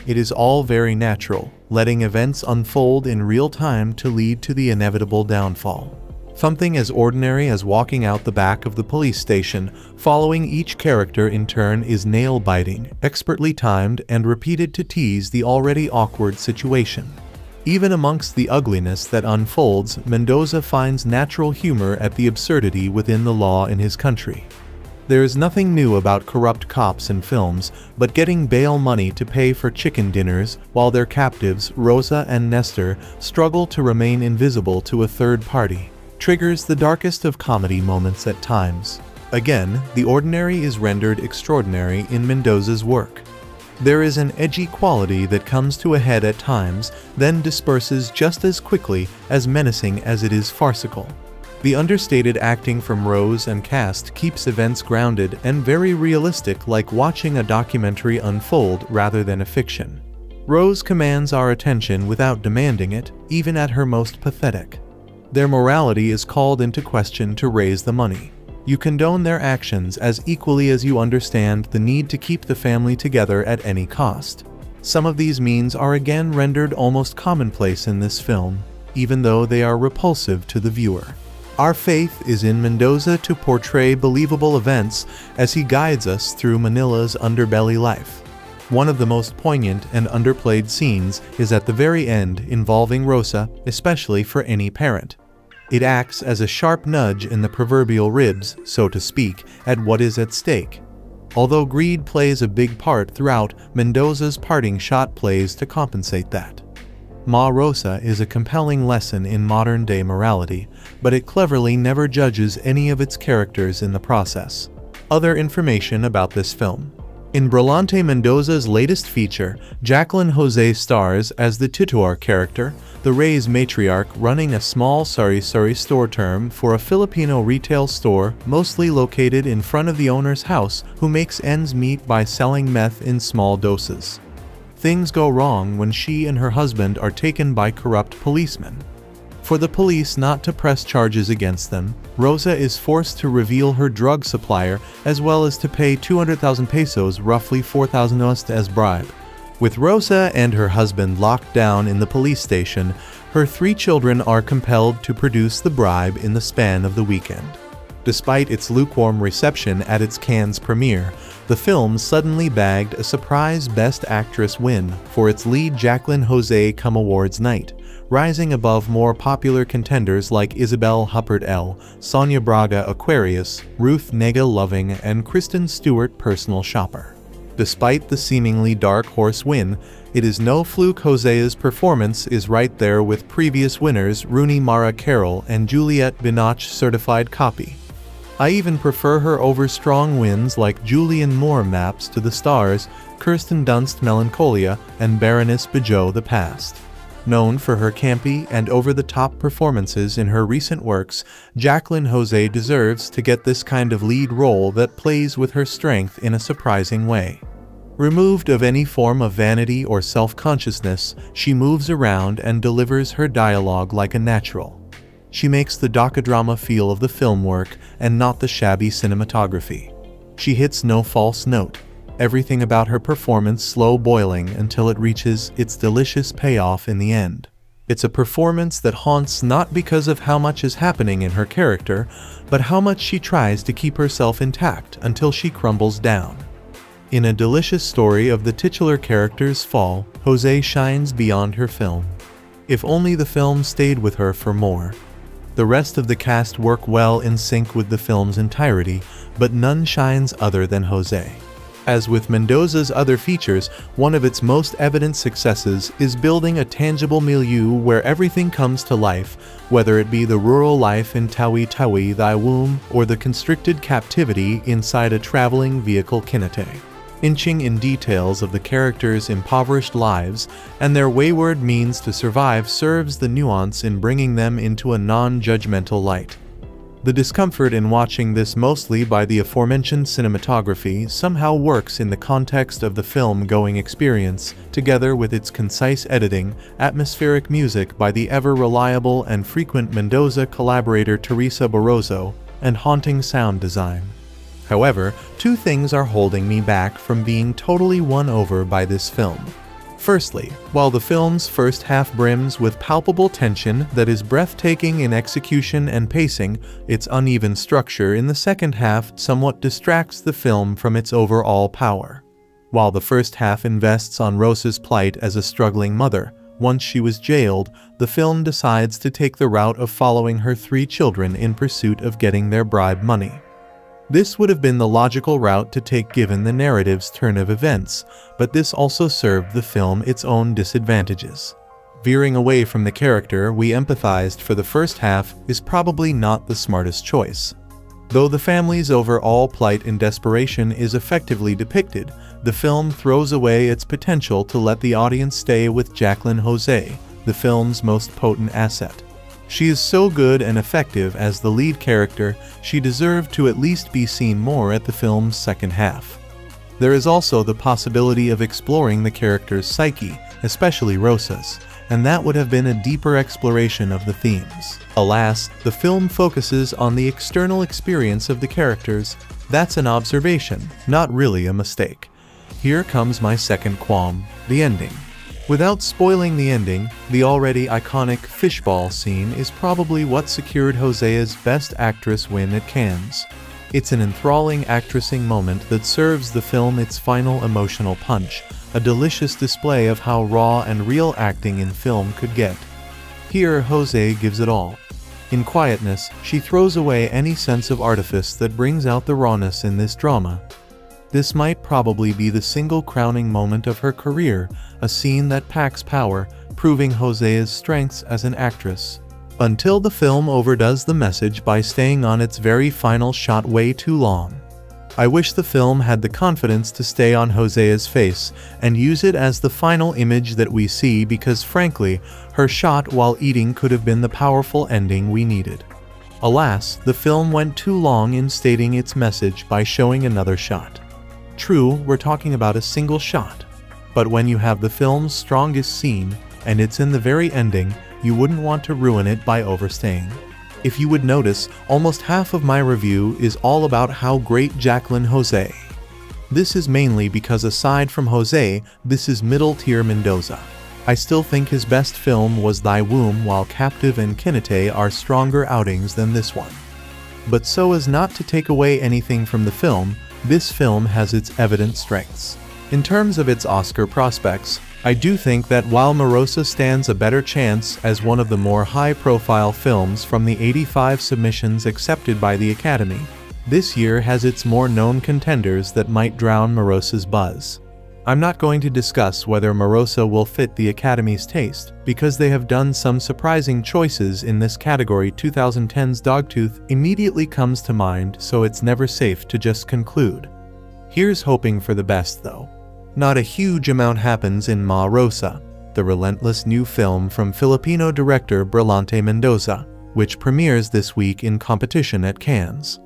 It is all very natural, letting events unfold in real time to lead to the inevitable downfall. Something as ordinary as walking out the back of the police station, following each character in turn is nail-biting, expertly timed, and repeated to tease the already awkward situation. Even amongst the ugliness that unfolds, Mendoza finds natural humor at the absurdity within the law in his country. There is nothing new about corrupt cops in films, but getting bail money to pay for chicken dinners while their captives, Rosa and Nestor, struggle to remain invisible to a third party triggers the darkest of comedy moments at times. Again, the ordinary is rendered extraordinary in Mendoza's work. There is an edgy quality that comes to a head at times, then disperses just as quickly as menacing as it is farcical. The understated acting from Rose and cast keeps events grounded and very realistic like watching a documentary unfold rather than a fiction. Rose commands our attention without demanding it, even at her most pathetic. Their morality is called into question to raise the money. You condone their actions as equally as you understand the need to keep the family together at any cost. Some of these means are again rendered almost commonplace in this film, even though they are repulsive to the viewer. Our faith is in Mendoza to portray believable events as he guides us through Manila's underbelly life. One of the most poignant and underplayed scenes is at the very end involving Rosa, especially for any parent. It acts as a sharp nudge in the proverbial ribs, so to speak, at what is at stake. Although greed plays a big part throughout, Mendoza's parting shot plays to compensate that. Ma Rosa is a compelling lesson in modern-day morality, but it cleverly never judges any of its characters in the process. Other information about this film. In Brillante Mendoza's latest feature, Jaclyn Jose stars as the titular character, the Ray's matriarch running a small sari-sari store term for a Filipino retail store mostly located in front of the owner's house who makes ends meet by selling meth in small doses. Things go wrong when she and her husband are taken by corrupt policemen. For the police not to press charges against them, Rosa is forced to reveal her drug supplier as well as to pay 200,000 pesos roughly 4,000 US as bribe. With Rosa and her husband locked down in the police station, her three children are compelled to produce the bribe in the span of the weekend. Despite its lukewarm reception at its Cannes premiere, the film suddenly bagged a surprise Best Actress win for its lead Jaclyn Jose come awards night, rising above more popular contenders like Isabelle Huppert Elle., Sonia Braga Aquarius, Ruth Negga Loving, and Kristen Stewart Personal Shopper. Despite the seemingly dark horse win, it is no fluke Jose's performance is right there with previous winners Rooney Mara Carol and Juliette Binoche certified copy. I even prefer her over strong wins like Julianne Moore maps to the stars, Kirsten Dunst Melancholia, and Bérénice Bejo The Past. Known for her campy and over-the-top performances in her recent works, Jaclyn Jose deserves to get this kind of lead role that plays with her strength in a surprising way. Removed of any form of vanity or self-consciousness, she moves around and delivers her dialogue like a natural. She makes the docudrama feel of the film work and not the shabby cinematography. She hits no false note, everything about her performance slow boiling until it reaches its delicious payoff in the end. It's a performance that haunts not because of how much is happening in her character, but how much she tries to keep herself intact until she crumbles down. In a delicious story of the titular character's fall, Jose shines beyond her film. If only the film stayed with her for more. The rest of the cast work well in sync with the film's entirety, but none shines other than Jose. As with Mendoza's other features, one of its most evident successes is building a tangible milieu where everything comes to life, whether it be the rural life in Tawi Tawi, thy womb, or the constricted captivity inside a traveling vehicle Kinatay. Inching in details of the characters' impoverished lives and their wayward means to survive serves the nuance in bringing them into a non-judgmental light. The discomfort in watching this mostly by the aforementioned cinematography somehow works in the context of the film-going experience, together with its concise editing, atmospheric music by the ever-reliable and frequent Mendoza collaborator Teresa Barrozo, and haunting sound design. However, two things are holding me back from being totally won over by this film. Firstly, while the film's first half brims with palpable tension that is breathtaking in execution and pacing, its uneven structure in the second half somewhat distracts the film from its overall power. While the first half invests on Rosa's plight as a struggling mother, once she was jailed, the film decides to take the route of following her three children in pursuit of getting their bribe money. This would have been the logical route to take given the narrative's turn of events, but this also served the film its own disadvantages. Veering away from the character we empathized for the first half is probably not the smartest choice. Though the family's overall plight and desperation is effectively depicted, the film throws away its potential to let the audience stay with Jaclyn Jose, the film's most potent asset. She is so good and effective as the lead character, she deserved to at least be seen more at the film's second half. There is also the possibility of exploring the character's psyche, especially Rosa's, and that would have been a deeper exploration of the themes. Alas, the film focuses on the external experience of the characters. That's an observation, not really a mistake. Here comes my second qualm, the ending. Without spoiling the ending, the already iconic fishball scene is probably what secured Jose's Best Actress win at Cannes. It's an enthralling actressing moment that serves the film its final emotional punch, a delicious display of how raw and real acting in film could get. Here, Jose gives it all. In quietness, she throws away any sense of artifice that brings out the rawness in this drama, this might probably be the single crowning moment of her career, a scene that packs power, proving Jose's strengths as an actress. Until the film overdoes the message by staying on its very final shot way too long. I wish the film had the confidence to stay on Jose's face and use it as the final image that we see because frankly, her shot while eating could have been the powerful ending we needed. Alas, the film went too long in stating its message by showing another shot. True, we're talking about a single shot, but when you have the film's strongest scene, and it's in the very ending, you wouldn't want to ruin it by overstaying. If you would notice, almost half of my review is all about how great Jaclyn Jose. This is mainly because aside from Jose, this is middle-tier Mendoza. I still think his best film was Thy Womb while Captive and Kinatay are stronger outings than this one. But so as not to take away anything from the film, this film has its evident strengths. In terms of its Oscar prospects, I do think that while Ma Rosa stands a better chance as one of the more high-profile films from the 85 submissions accepted by the Academy, this year has its more known contenders that might drown Ma Rosa's buzz. I'm not going to discuss whether Ma Rosa will fit the Academy's taste, because they have done some surprising choices in this category 2010's Dogtooth immediately comes to mind so it's never safe to just conclude. Here's hoping for the best though. Not a huge amount happens in Ma Rosa. the relentless new film from Filipino director Brillante Mendoza, which premieres this week in competition at Cannes.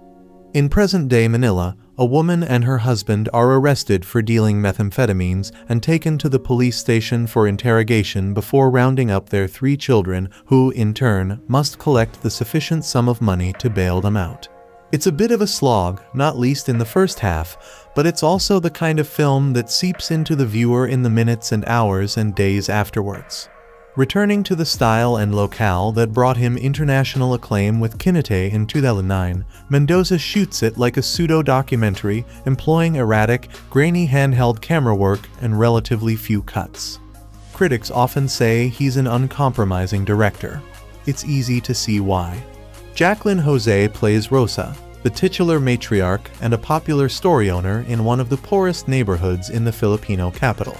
In present-day Manila, a woman and her husband are arrested for dealing methamphetamines and taken to the police station for interrogation before rounding up their three children who, in turn, must collect the sufficient sum of money to bail them out. It's a bit of a slog, not least in the first half, but it's also the kind of film that seeps into the viewer in the minutes and hours and days afterwards. Returning to the style and locale that brought him international acclaim with Kinatay in 2009, Mendoza shoots it like a pseudo-documentary, employing erratic, grainy handheld camera work and relatively few cuts. Critics often say he's an uncompromising director. It's easy to see why. Jaclyn Jose plays Rosa, the titular matriarch and a popular story owner in one of the poorest neighborhoods in the Filipino capital.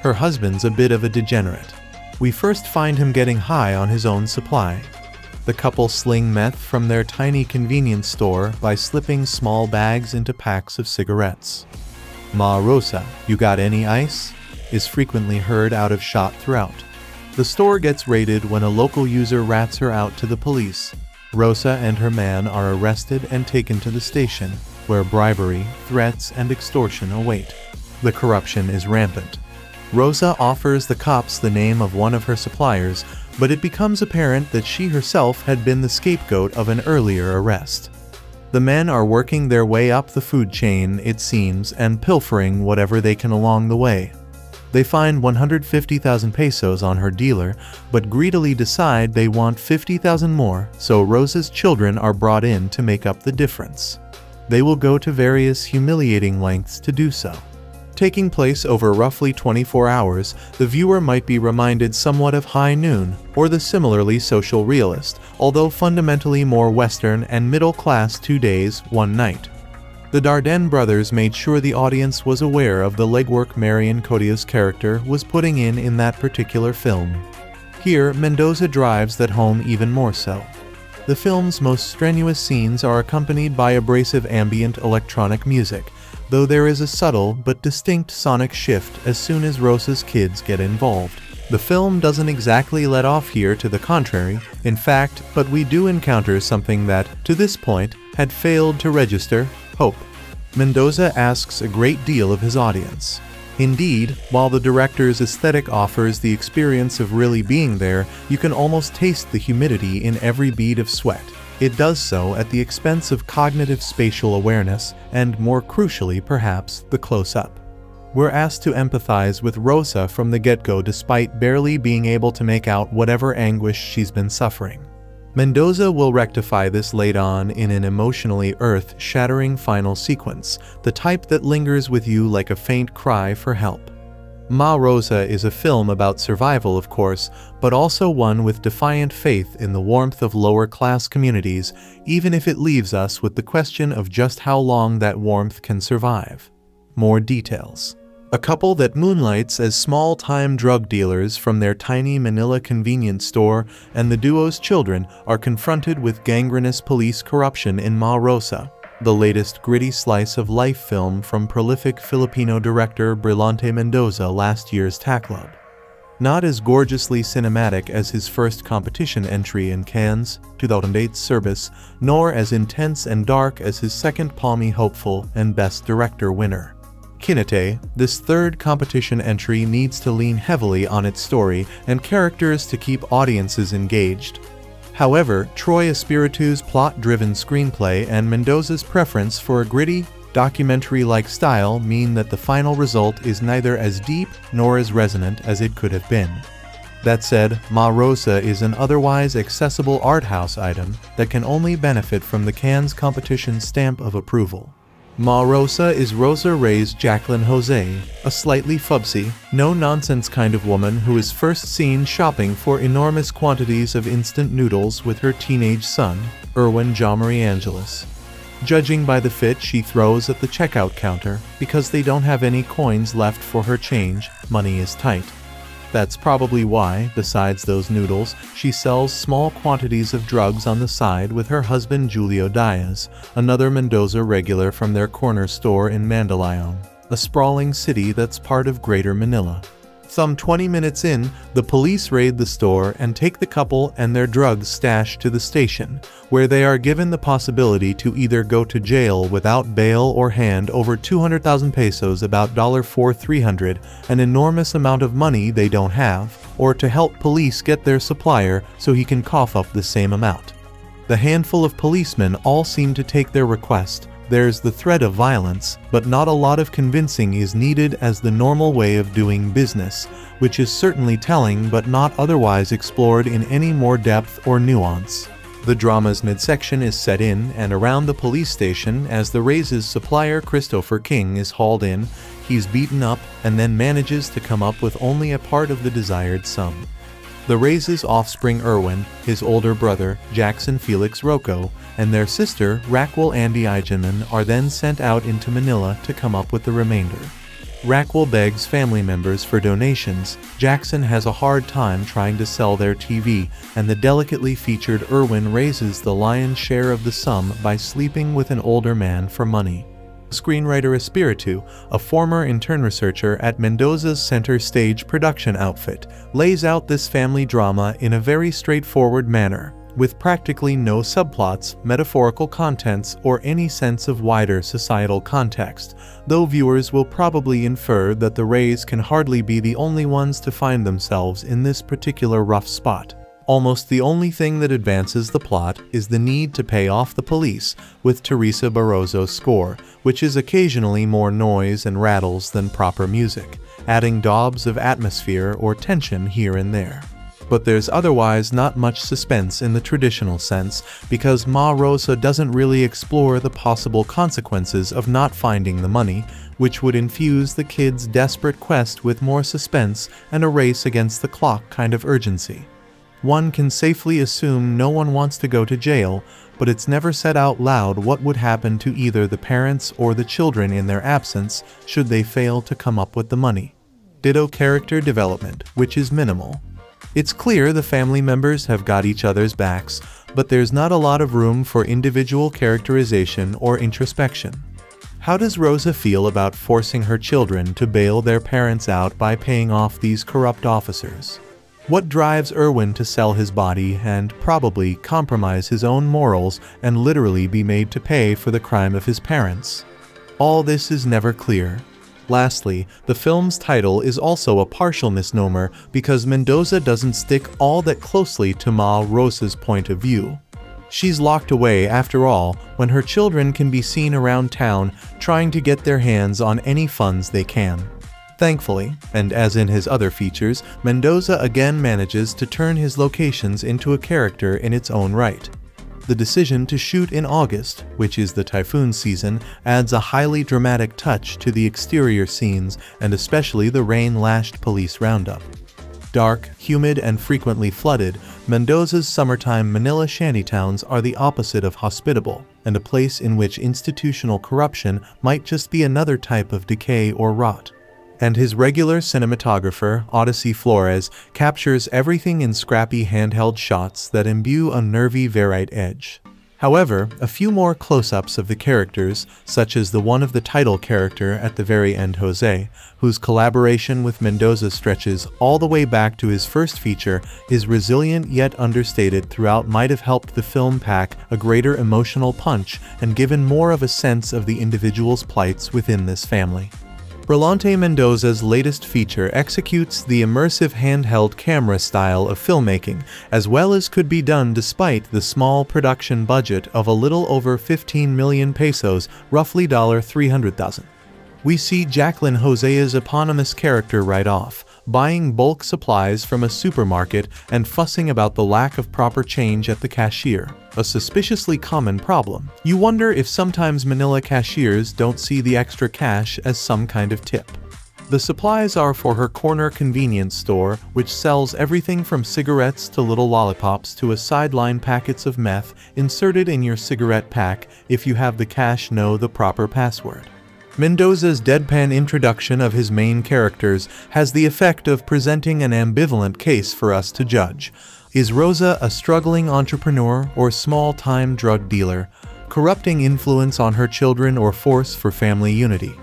Her husband's a bit of a degenerate. We first find him getting high on his own supply. The couple sling meth from their tiny convenience store by slipping small bags into packs of cigarettes. Ma Rosa, you got any ice? is frequently heard out of shot throughout. The store gets raided when a local user rats her out to the police, Rosa and her man are arrested and taken to the station, where bribery, threats, and extortion await. The corruption is rampant. Rosa offers the cops the name of one of her suppliers, but it becomes apparent that she herself had been the scapegoat of an earlier arrest. The men are working their way up the food chain, it seems, and pilfering whatever they can along the way. They find 150,000 pesos on her dealer, but greedily decide they want 50,000 more, so Rosa's children are brought in to make up the difference. They will go to various humiliating lengths to do so. Taking place over roughly 24 hours, the viewer might be reminded somewhat of High Noon or the similarly social realist, although fundamentally more Western and middle class two days, one night. The Dardenne brothers made sure the audience was aware of the legwork Marion Cotillard's character was putting in in that particular film. Here, Mendoza drives that home even more so. The film's most strenuous scenes are accompanied by abrasive ambient electronic music, though there is a subtle but distinct sonic shift as soon as Rosa's kids get involved. The film doesn't exactly let off here to the contrary, in fact, but we do encounter something that, to this point, had failed to register hope. Mendoza asks a great deal of his audience. Indeed, while the director's aesthetic offers the experience of really being there, you can almost taste the humidity in every bead of sweat. It does so at the expense of cognitive spatial awareness, and more crucially perhaps, the close-up. We're asked to empathize with Rosa from the get-go despite barely being able to make out whatever anguish she's been suffering. Mendoza will rectify this late on in an emotionally earth-shattering final sequence, the type that lingers with you like a faint cry for help. Ma Rosa is a film about survival, of course, but also one with defiant faith in the warmth of lower-class communities, even if it leaves us with the question of just how long that warmth can survive. More details. A couple that moonlights as small-time drug dealers from their tiny Manila convenience store and the duo's children are confronted with gangrenous police corruption in Ma Rosa, the latest gritty slice of life film from prolific Filipino director Brillante Mendoza last year's Taklub. Not as gorgeously cinematic as his first competition entry in Cannes, 2008's Serbis, nor as intense and dark as his second Palme Hopeful and Best Director winner. Kinatay, this third competition entry needs to lean heavily on its story and characters to keep audiences engaged. However, Troy Espiritu's plot-driven screenplay and Mendoza's preference for a gritty, documentary-like style mean that the final result is neither as deep nor as resonant as it could have been. That said, Ma Rosa is an otherwise accessible art house item that can only benefit from the Cannes competition stamp of approval. Ma Rosa is Rosa Reyes Jaclyn Jose, a slightly fubsy, no-nonsense kind of woman who is first seen shopping for enormous quantities of instant noodles with her teenage son, Erwin Jomari Angeles. Judging by the fit she throws at the checkout counter, because they don't have any coins left for her change, money is tight. That's probably why, besides those noodles, she sells small quantities of drugs on the side with her husband Julio Diaz, another Mendoza regular from their corner store in Mandaluyong, a sprawling city that's part of Greater Manila. Some 20 minutes in, the police raid the store and take the couple and their drugs stashed to the station, where they are given the possibility to either go to jail without bail or hand over 200,000 pesos about $4,300, an enormous amount of money they don't have, or to help police get their supplier so he can cough up the same amount. The handful of policemen all seem to take their request, there's the threat of violence, but not a lot of convincing is needed as the normal way of doing business, which is certainly telling but not otherwise explored in any more depth or nuance. The drama's midsection is set in and around the police station as the Reyes' supplier Christopher King is hauled in, he's beaten up, and then manages to come up with only a part of the desired sum. The Reyes' offspring Erwin, his older brother, Jackson Felix Roco, and their sister, Raquel Andi Eigenmann, are then sent out into Manila to come up with the remainder. Raquel begs family members for donations, Jackson has a hard time trying to sell their TV, and the delicately featured Erwin raises the lion's share of the sum by sleeping with an older man for money. Screenwriter Espiritu, a former intern researcher at Mendoza's Center Stage production outfit, lays out this family drama in a very straightforward manner, with practically no subplots, metaphorical contents, or any sense of wider societal context, though viewers will probably infer that the Rays can hardly be the only ones to find themselves in this particular rough spot. Almost the only thing that advances the plot is the need to pay off the police with Teresa Barrozo's score, which is occasionally more noise and rattles than proper music, adding daubs of atmosphere or tension here and there. But there's otherwise not much suspense in the traditional sense because Ma Rosa doesn't really explore the possible consequences of not finding the money, which would infuse the kids' desperate quest with more suspense and a race against the clock kind of urgency one can safely assume no one wants to go to jail, but it's never said out loud what would happen to either the parents or the children in their absence should they fail to come up with the money. Ditto character development, which is minimal. It's clear the family members have got each other's backs, but there's not a lot of room for individual characterization or introspection. How does Rosa feel about forcing her children to bail their parents out by paying off these corrupt officers? What drives Erwin to sell his body and probably compromise his own morals and literally be made to pay for the crime of his parents? All this is never clear. Lastly, the film's title is also a partial misnomer because Mendoza doesn't stick all that closely to Ma Rosa's point of view. She's locked away, after all, when her children can be seen around town trying to get their hands on any funds they can. Thankfully, and as in his other features, Mendoza again manages to turn his locations into a character in its own right. The decision to shoot in August, which is the typhoon season, adds a highly dramatic touch to the exterior scenes and especially the rain-lashed police roundup. Dark, humid, and frequently flooded, Mendoza's summertime Manila shantytowns are the opposite of hospitable, and a place in which institutional corruption might just be another type of decay or rot and his regular cinematographer, Odyssey Flores, captures everything in scrappy handheld shots that imbue a nervy Verite edge. However, a few more close-ups of the characters, such as the one of the title character at the very end Jose, whose collaboration with Mendoza stretches all the way back to his first feature, is resilient yet understated throughout might have helped the film pack a greater emotional punch and given more of a sense of the individual's plights within this family. Brillante Mendoza's latest feature executes the immersive handheld camera style of filmmaking, as well as could be done despite the small production budget of a little over 15 million pesos, roughly 300,000. We see Jaclyn Jose's eponymous character right off, buying bulk supplies from a supermarket and fussing about the lack of proper change at the cashier, a suspiciously common problem. You wonder if sometimes Manila cashiers don't see the extra cash as some kind of tip. The supplies are for her corner convenience store, which sells everything from cigarettes to little lollipops to a sideline packets of meth inserted in your cigarette pack if you have the cash know the proper password. Mendoza's deadpan introduction of his main characters has the effect of presenting an ambivalent case for us to judge. Is Rosa a struggling entrepreneur or small-time drug dealer, corrupting influence on her children or force for family unity?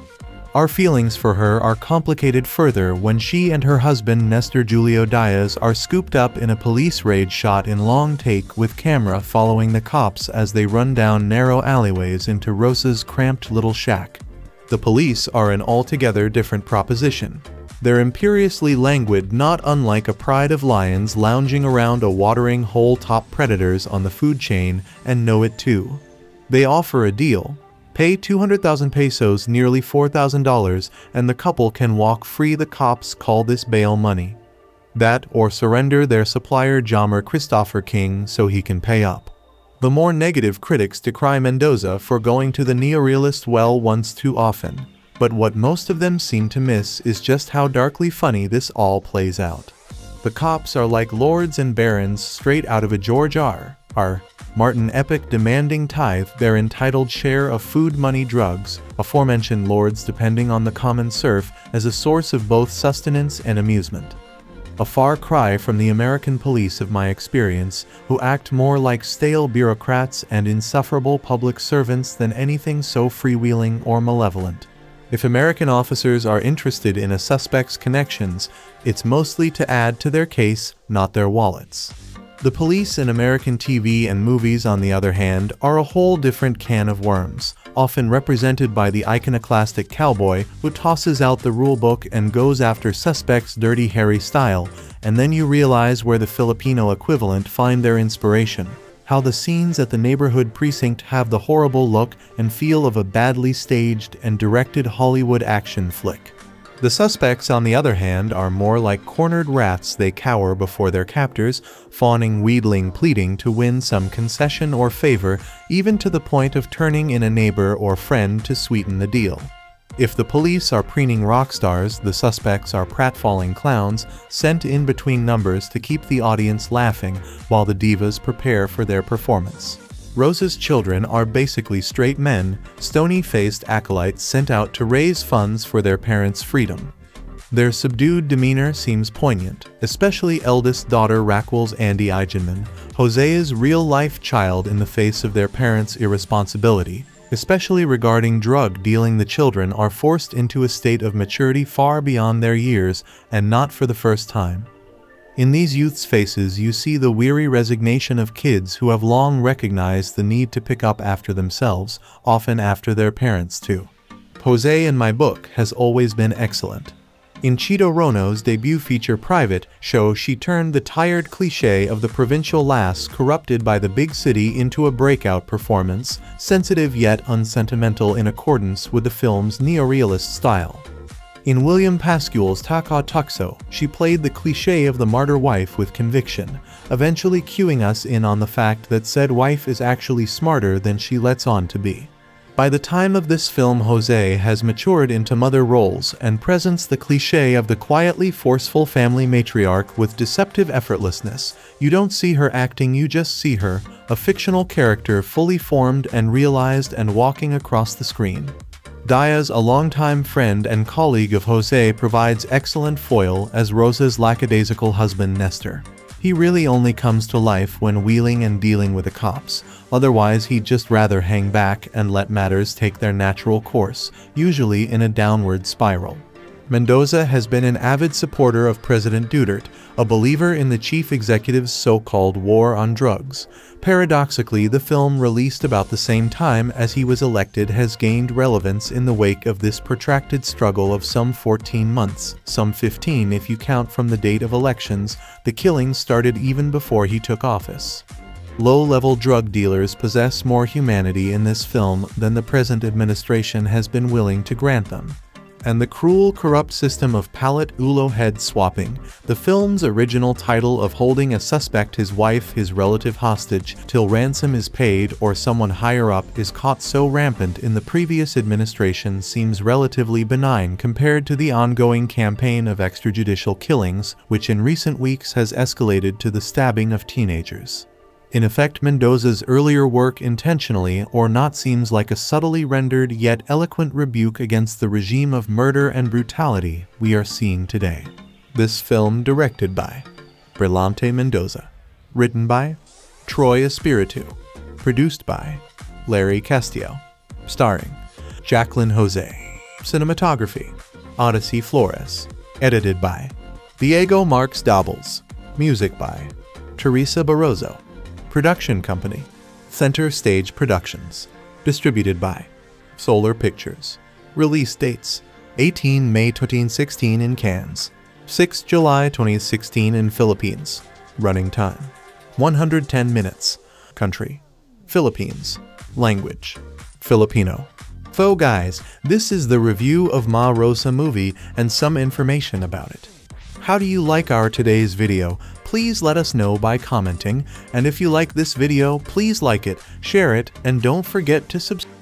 Our feelings for her are complicated further when she and her husband Nestor Julio Diaz are scooped up in a police raid shot in long take with camera following the cops as they run down narrow alleyways into Rosa's cramped little shack. The police are an altogether different proposition. They're imperiously languid not unlike a pride of lions lounging around a watering hole top predators on the food chain and know it too. They offer a deal, Pay 200,000 pesos, nearly $4,000, and the couple can walk free the cops call this bail money. That or surrender their supplier Jomar Christopher King so he can pay up. The more negative critics decry Mendoza for going to the neorealist well once too often, but what most of them seem to miss is just how darkly funny this all plays out. The cops are like lords and barons straight out of a George R. R. Martin Epic demanding tithe their entitled share of food money drugs, aforementioned lords depending on the common serf as a source of both sustenance and amusement. A far cry from the American police of my experience, who act more like stale bureaucrats and insufferable public servants than anything so freewheeling or malevolent. If American officers are interested in a suspect's connections, it's mostly to add to their case, not their wallets. The police in American TV and movies, on the other hand, are a whole different can of worms, often represented by the iconoclastic cowboy who tosses out the rulebook and goes after suspects dirty Harry style, and then you realize where the Filipino equivalent find their inspiration. How the scenes at the neighborhood precinct have the horrible look and feel of a badly staged and directed Hollywood action flick. The suspects, on the other hand, are more like cornered rats they cower before their captors, fawning, wheedling, pleading to win some concession or favor, even to the point of turning in a neighbor or friend to sweeten the deal. If the police are preening rock stars, the suspects are pratfalling clowns, sent in between numbers to keep the audience laughing while the divas prepare for their performance. Rosa's children are basically straight men, stony-faced acolytes sent out to raise funds for their parents' freedom. Their subdued demeanor seems poignant, especially eldest daughter Raquel's Andi Eigenmann, Jose's real-life child in the face of their parents' irresponsibility, especially regarding drug dealing the children are forced into a state of maturity far beyond their years and not for the first time. In these youths' faces you see the weary resignation of kids who have long recognized the need to pick up after themselves, often after their parents too. Jose in my book has always been excellent. In Chito Roño's debut feature Private show she turned the tired cliché of the provincial lass corrupted by the big city into a breakout performance, sensitive yet unsentimental in accordance with the film's neorealist style. In William Pascual's Takaw Tukso, she played the cliché of the martyr wife with conviction, eventually cueing us in on the fact that said wife is actually smarter than she lets on to be. By the time of this film Jose has matured into mother roles and presents the cliché of the quietly forceful family matriarch with deceptive effortlessness. You don't see her acting, you just see her, a fictional character fully formed and realized and walking across the screen. Diaz, a longtime friend and colleague of Jose, provides excellent foil as Rosa's lackadaisical husband Nestor. He really only comes to life when wheeling and dealing with the cops, otherwise he'd just rather hang back and let matters take their natural course, usually in a downward spiral. Mendoza has been an avid supporter of President Duterte, a believer in the chief executive's so-called war on drugs. Paradoxically, the film released about the same time as he was elected has gained relevance in the wake of this protracted struggle of some 14 months, some 15 if you count from the date of elections, the killings started even before he took office. Low-level drug dealers possess more humanity in this film than the present administration has been willing to grant them and the cruel, corrupt system of palit ulo head swapping, the film's original title of holding a suspect his wife his relative hostage till ransom is paid or someone higher up is caught so rampant in the previous administration seems relatively benign compared to the ongoing campaign of extrajudicial killings, which in recent weeks has escalated to the stabbing of teenagers. In effect, Mendoza's earlier work intentionally or not seems like a subtly rendered yet eloquent rebuke against the regime of murder and brutality we are seeing today. This film directed by Brillante Mendoza, written by Troy Espiritu, produced by Larry Castillo, starring Jaclyn Jose. Cinematography Odyssey Flores. Edited by Diego Marx Dobles. Music by Teresa Barrozo. Production Company Center Stage Productions. Distributed by Solar Pictures. Release dates 18 May 2016 in Cannes, 6 July 2016 in Philippines. Running time 110 minutes. Country Philippines. Language Filipino. So guys, this is the review of Ma Rosa movie and some information about it. How do you like our today's video? Please let us know by commenting, and if you like this video, please like it, share it, and don't forget to subscribe.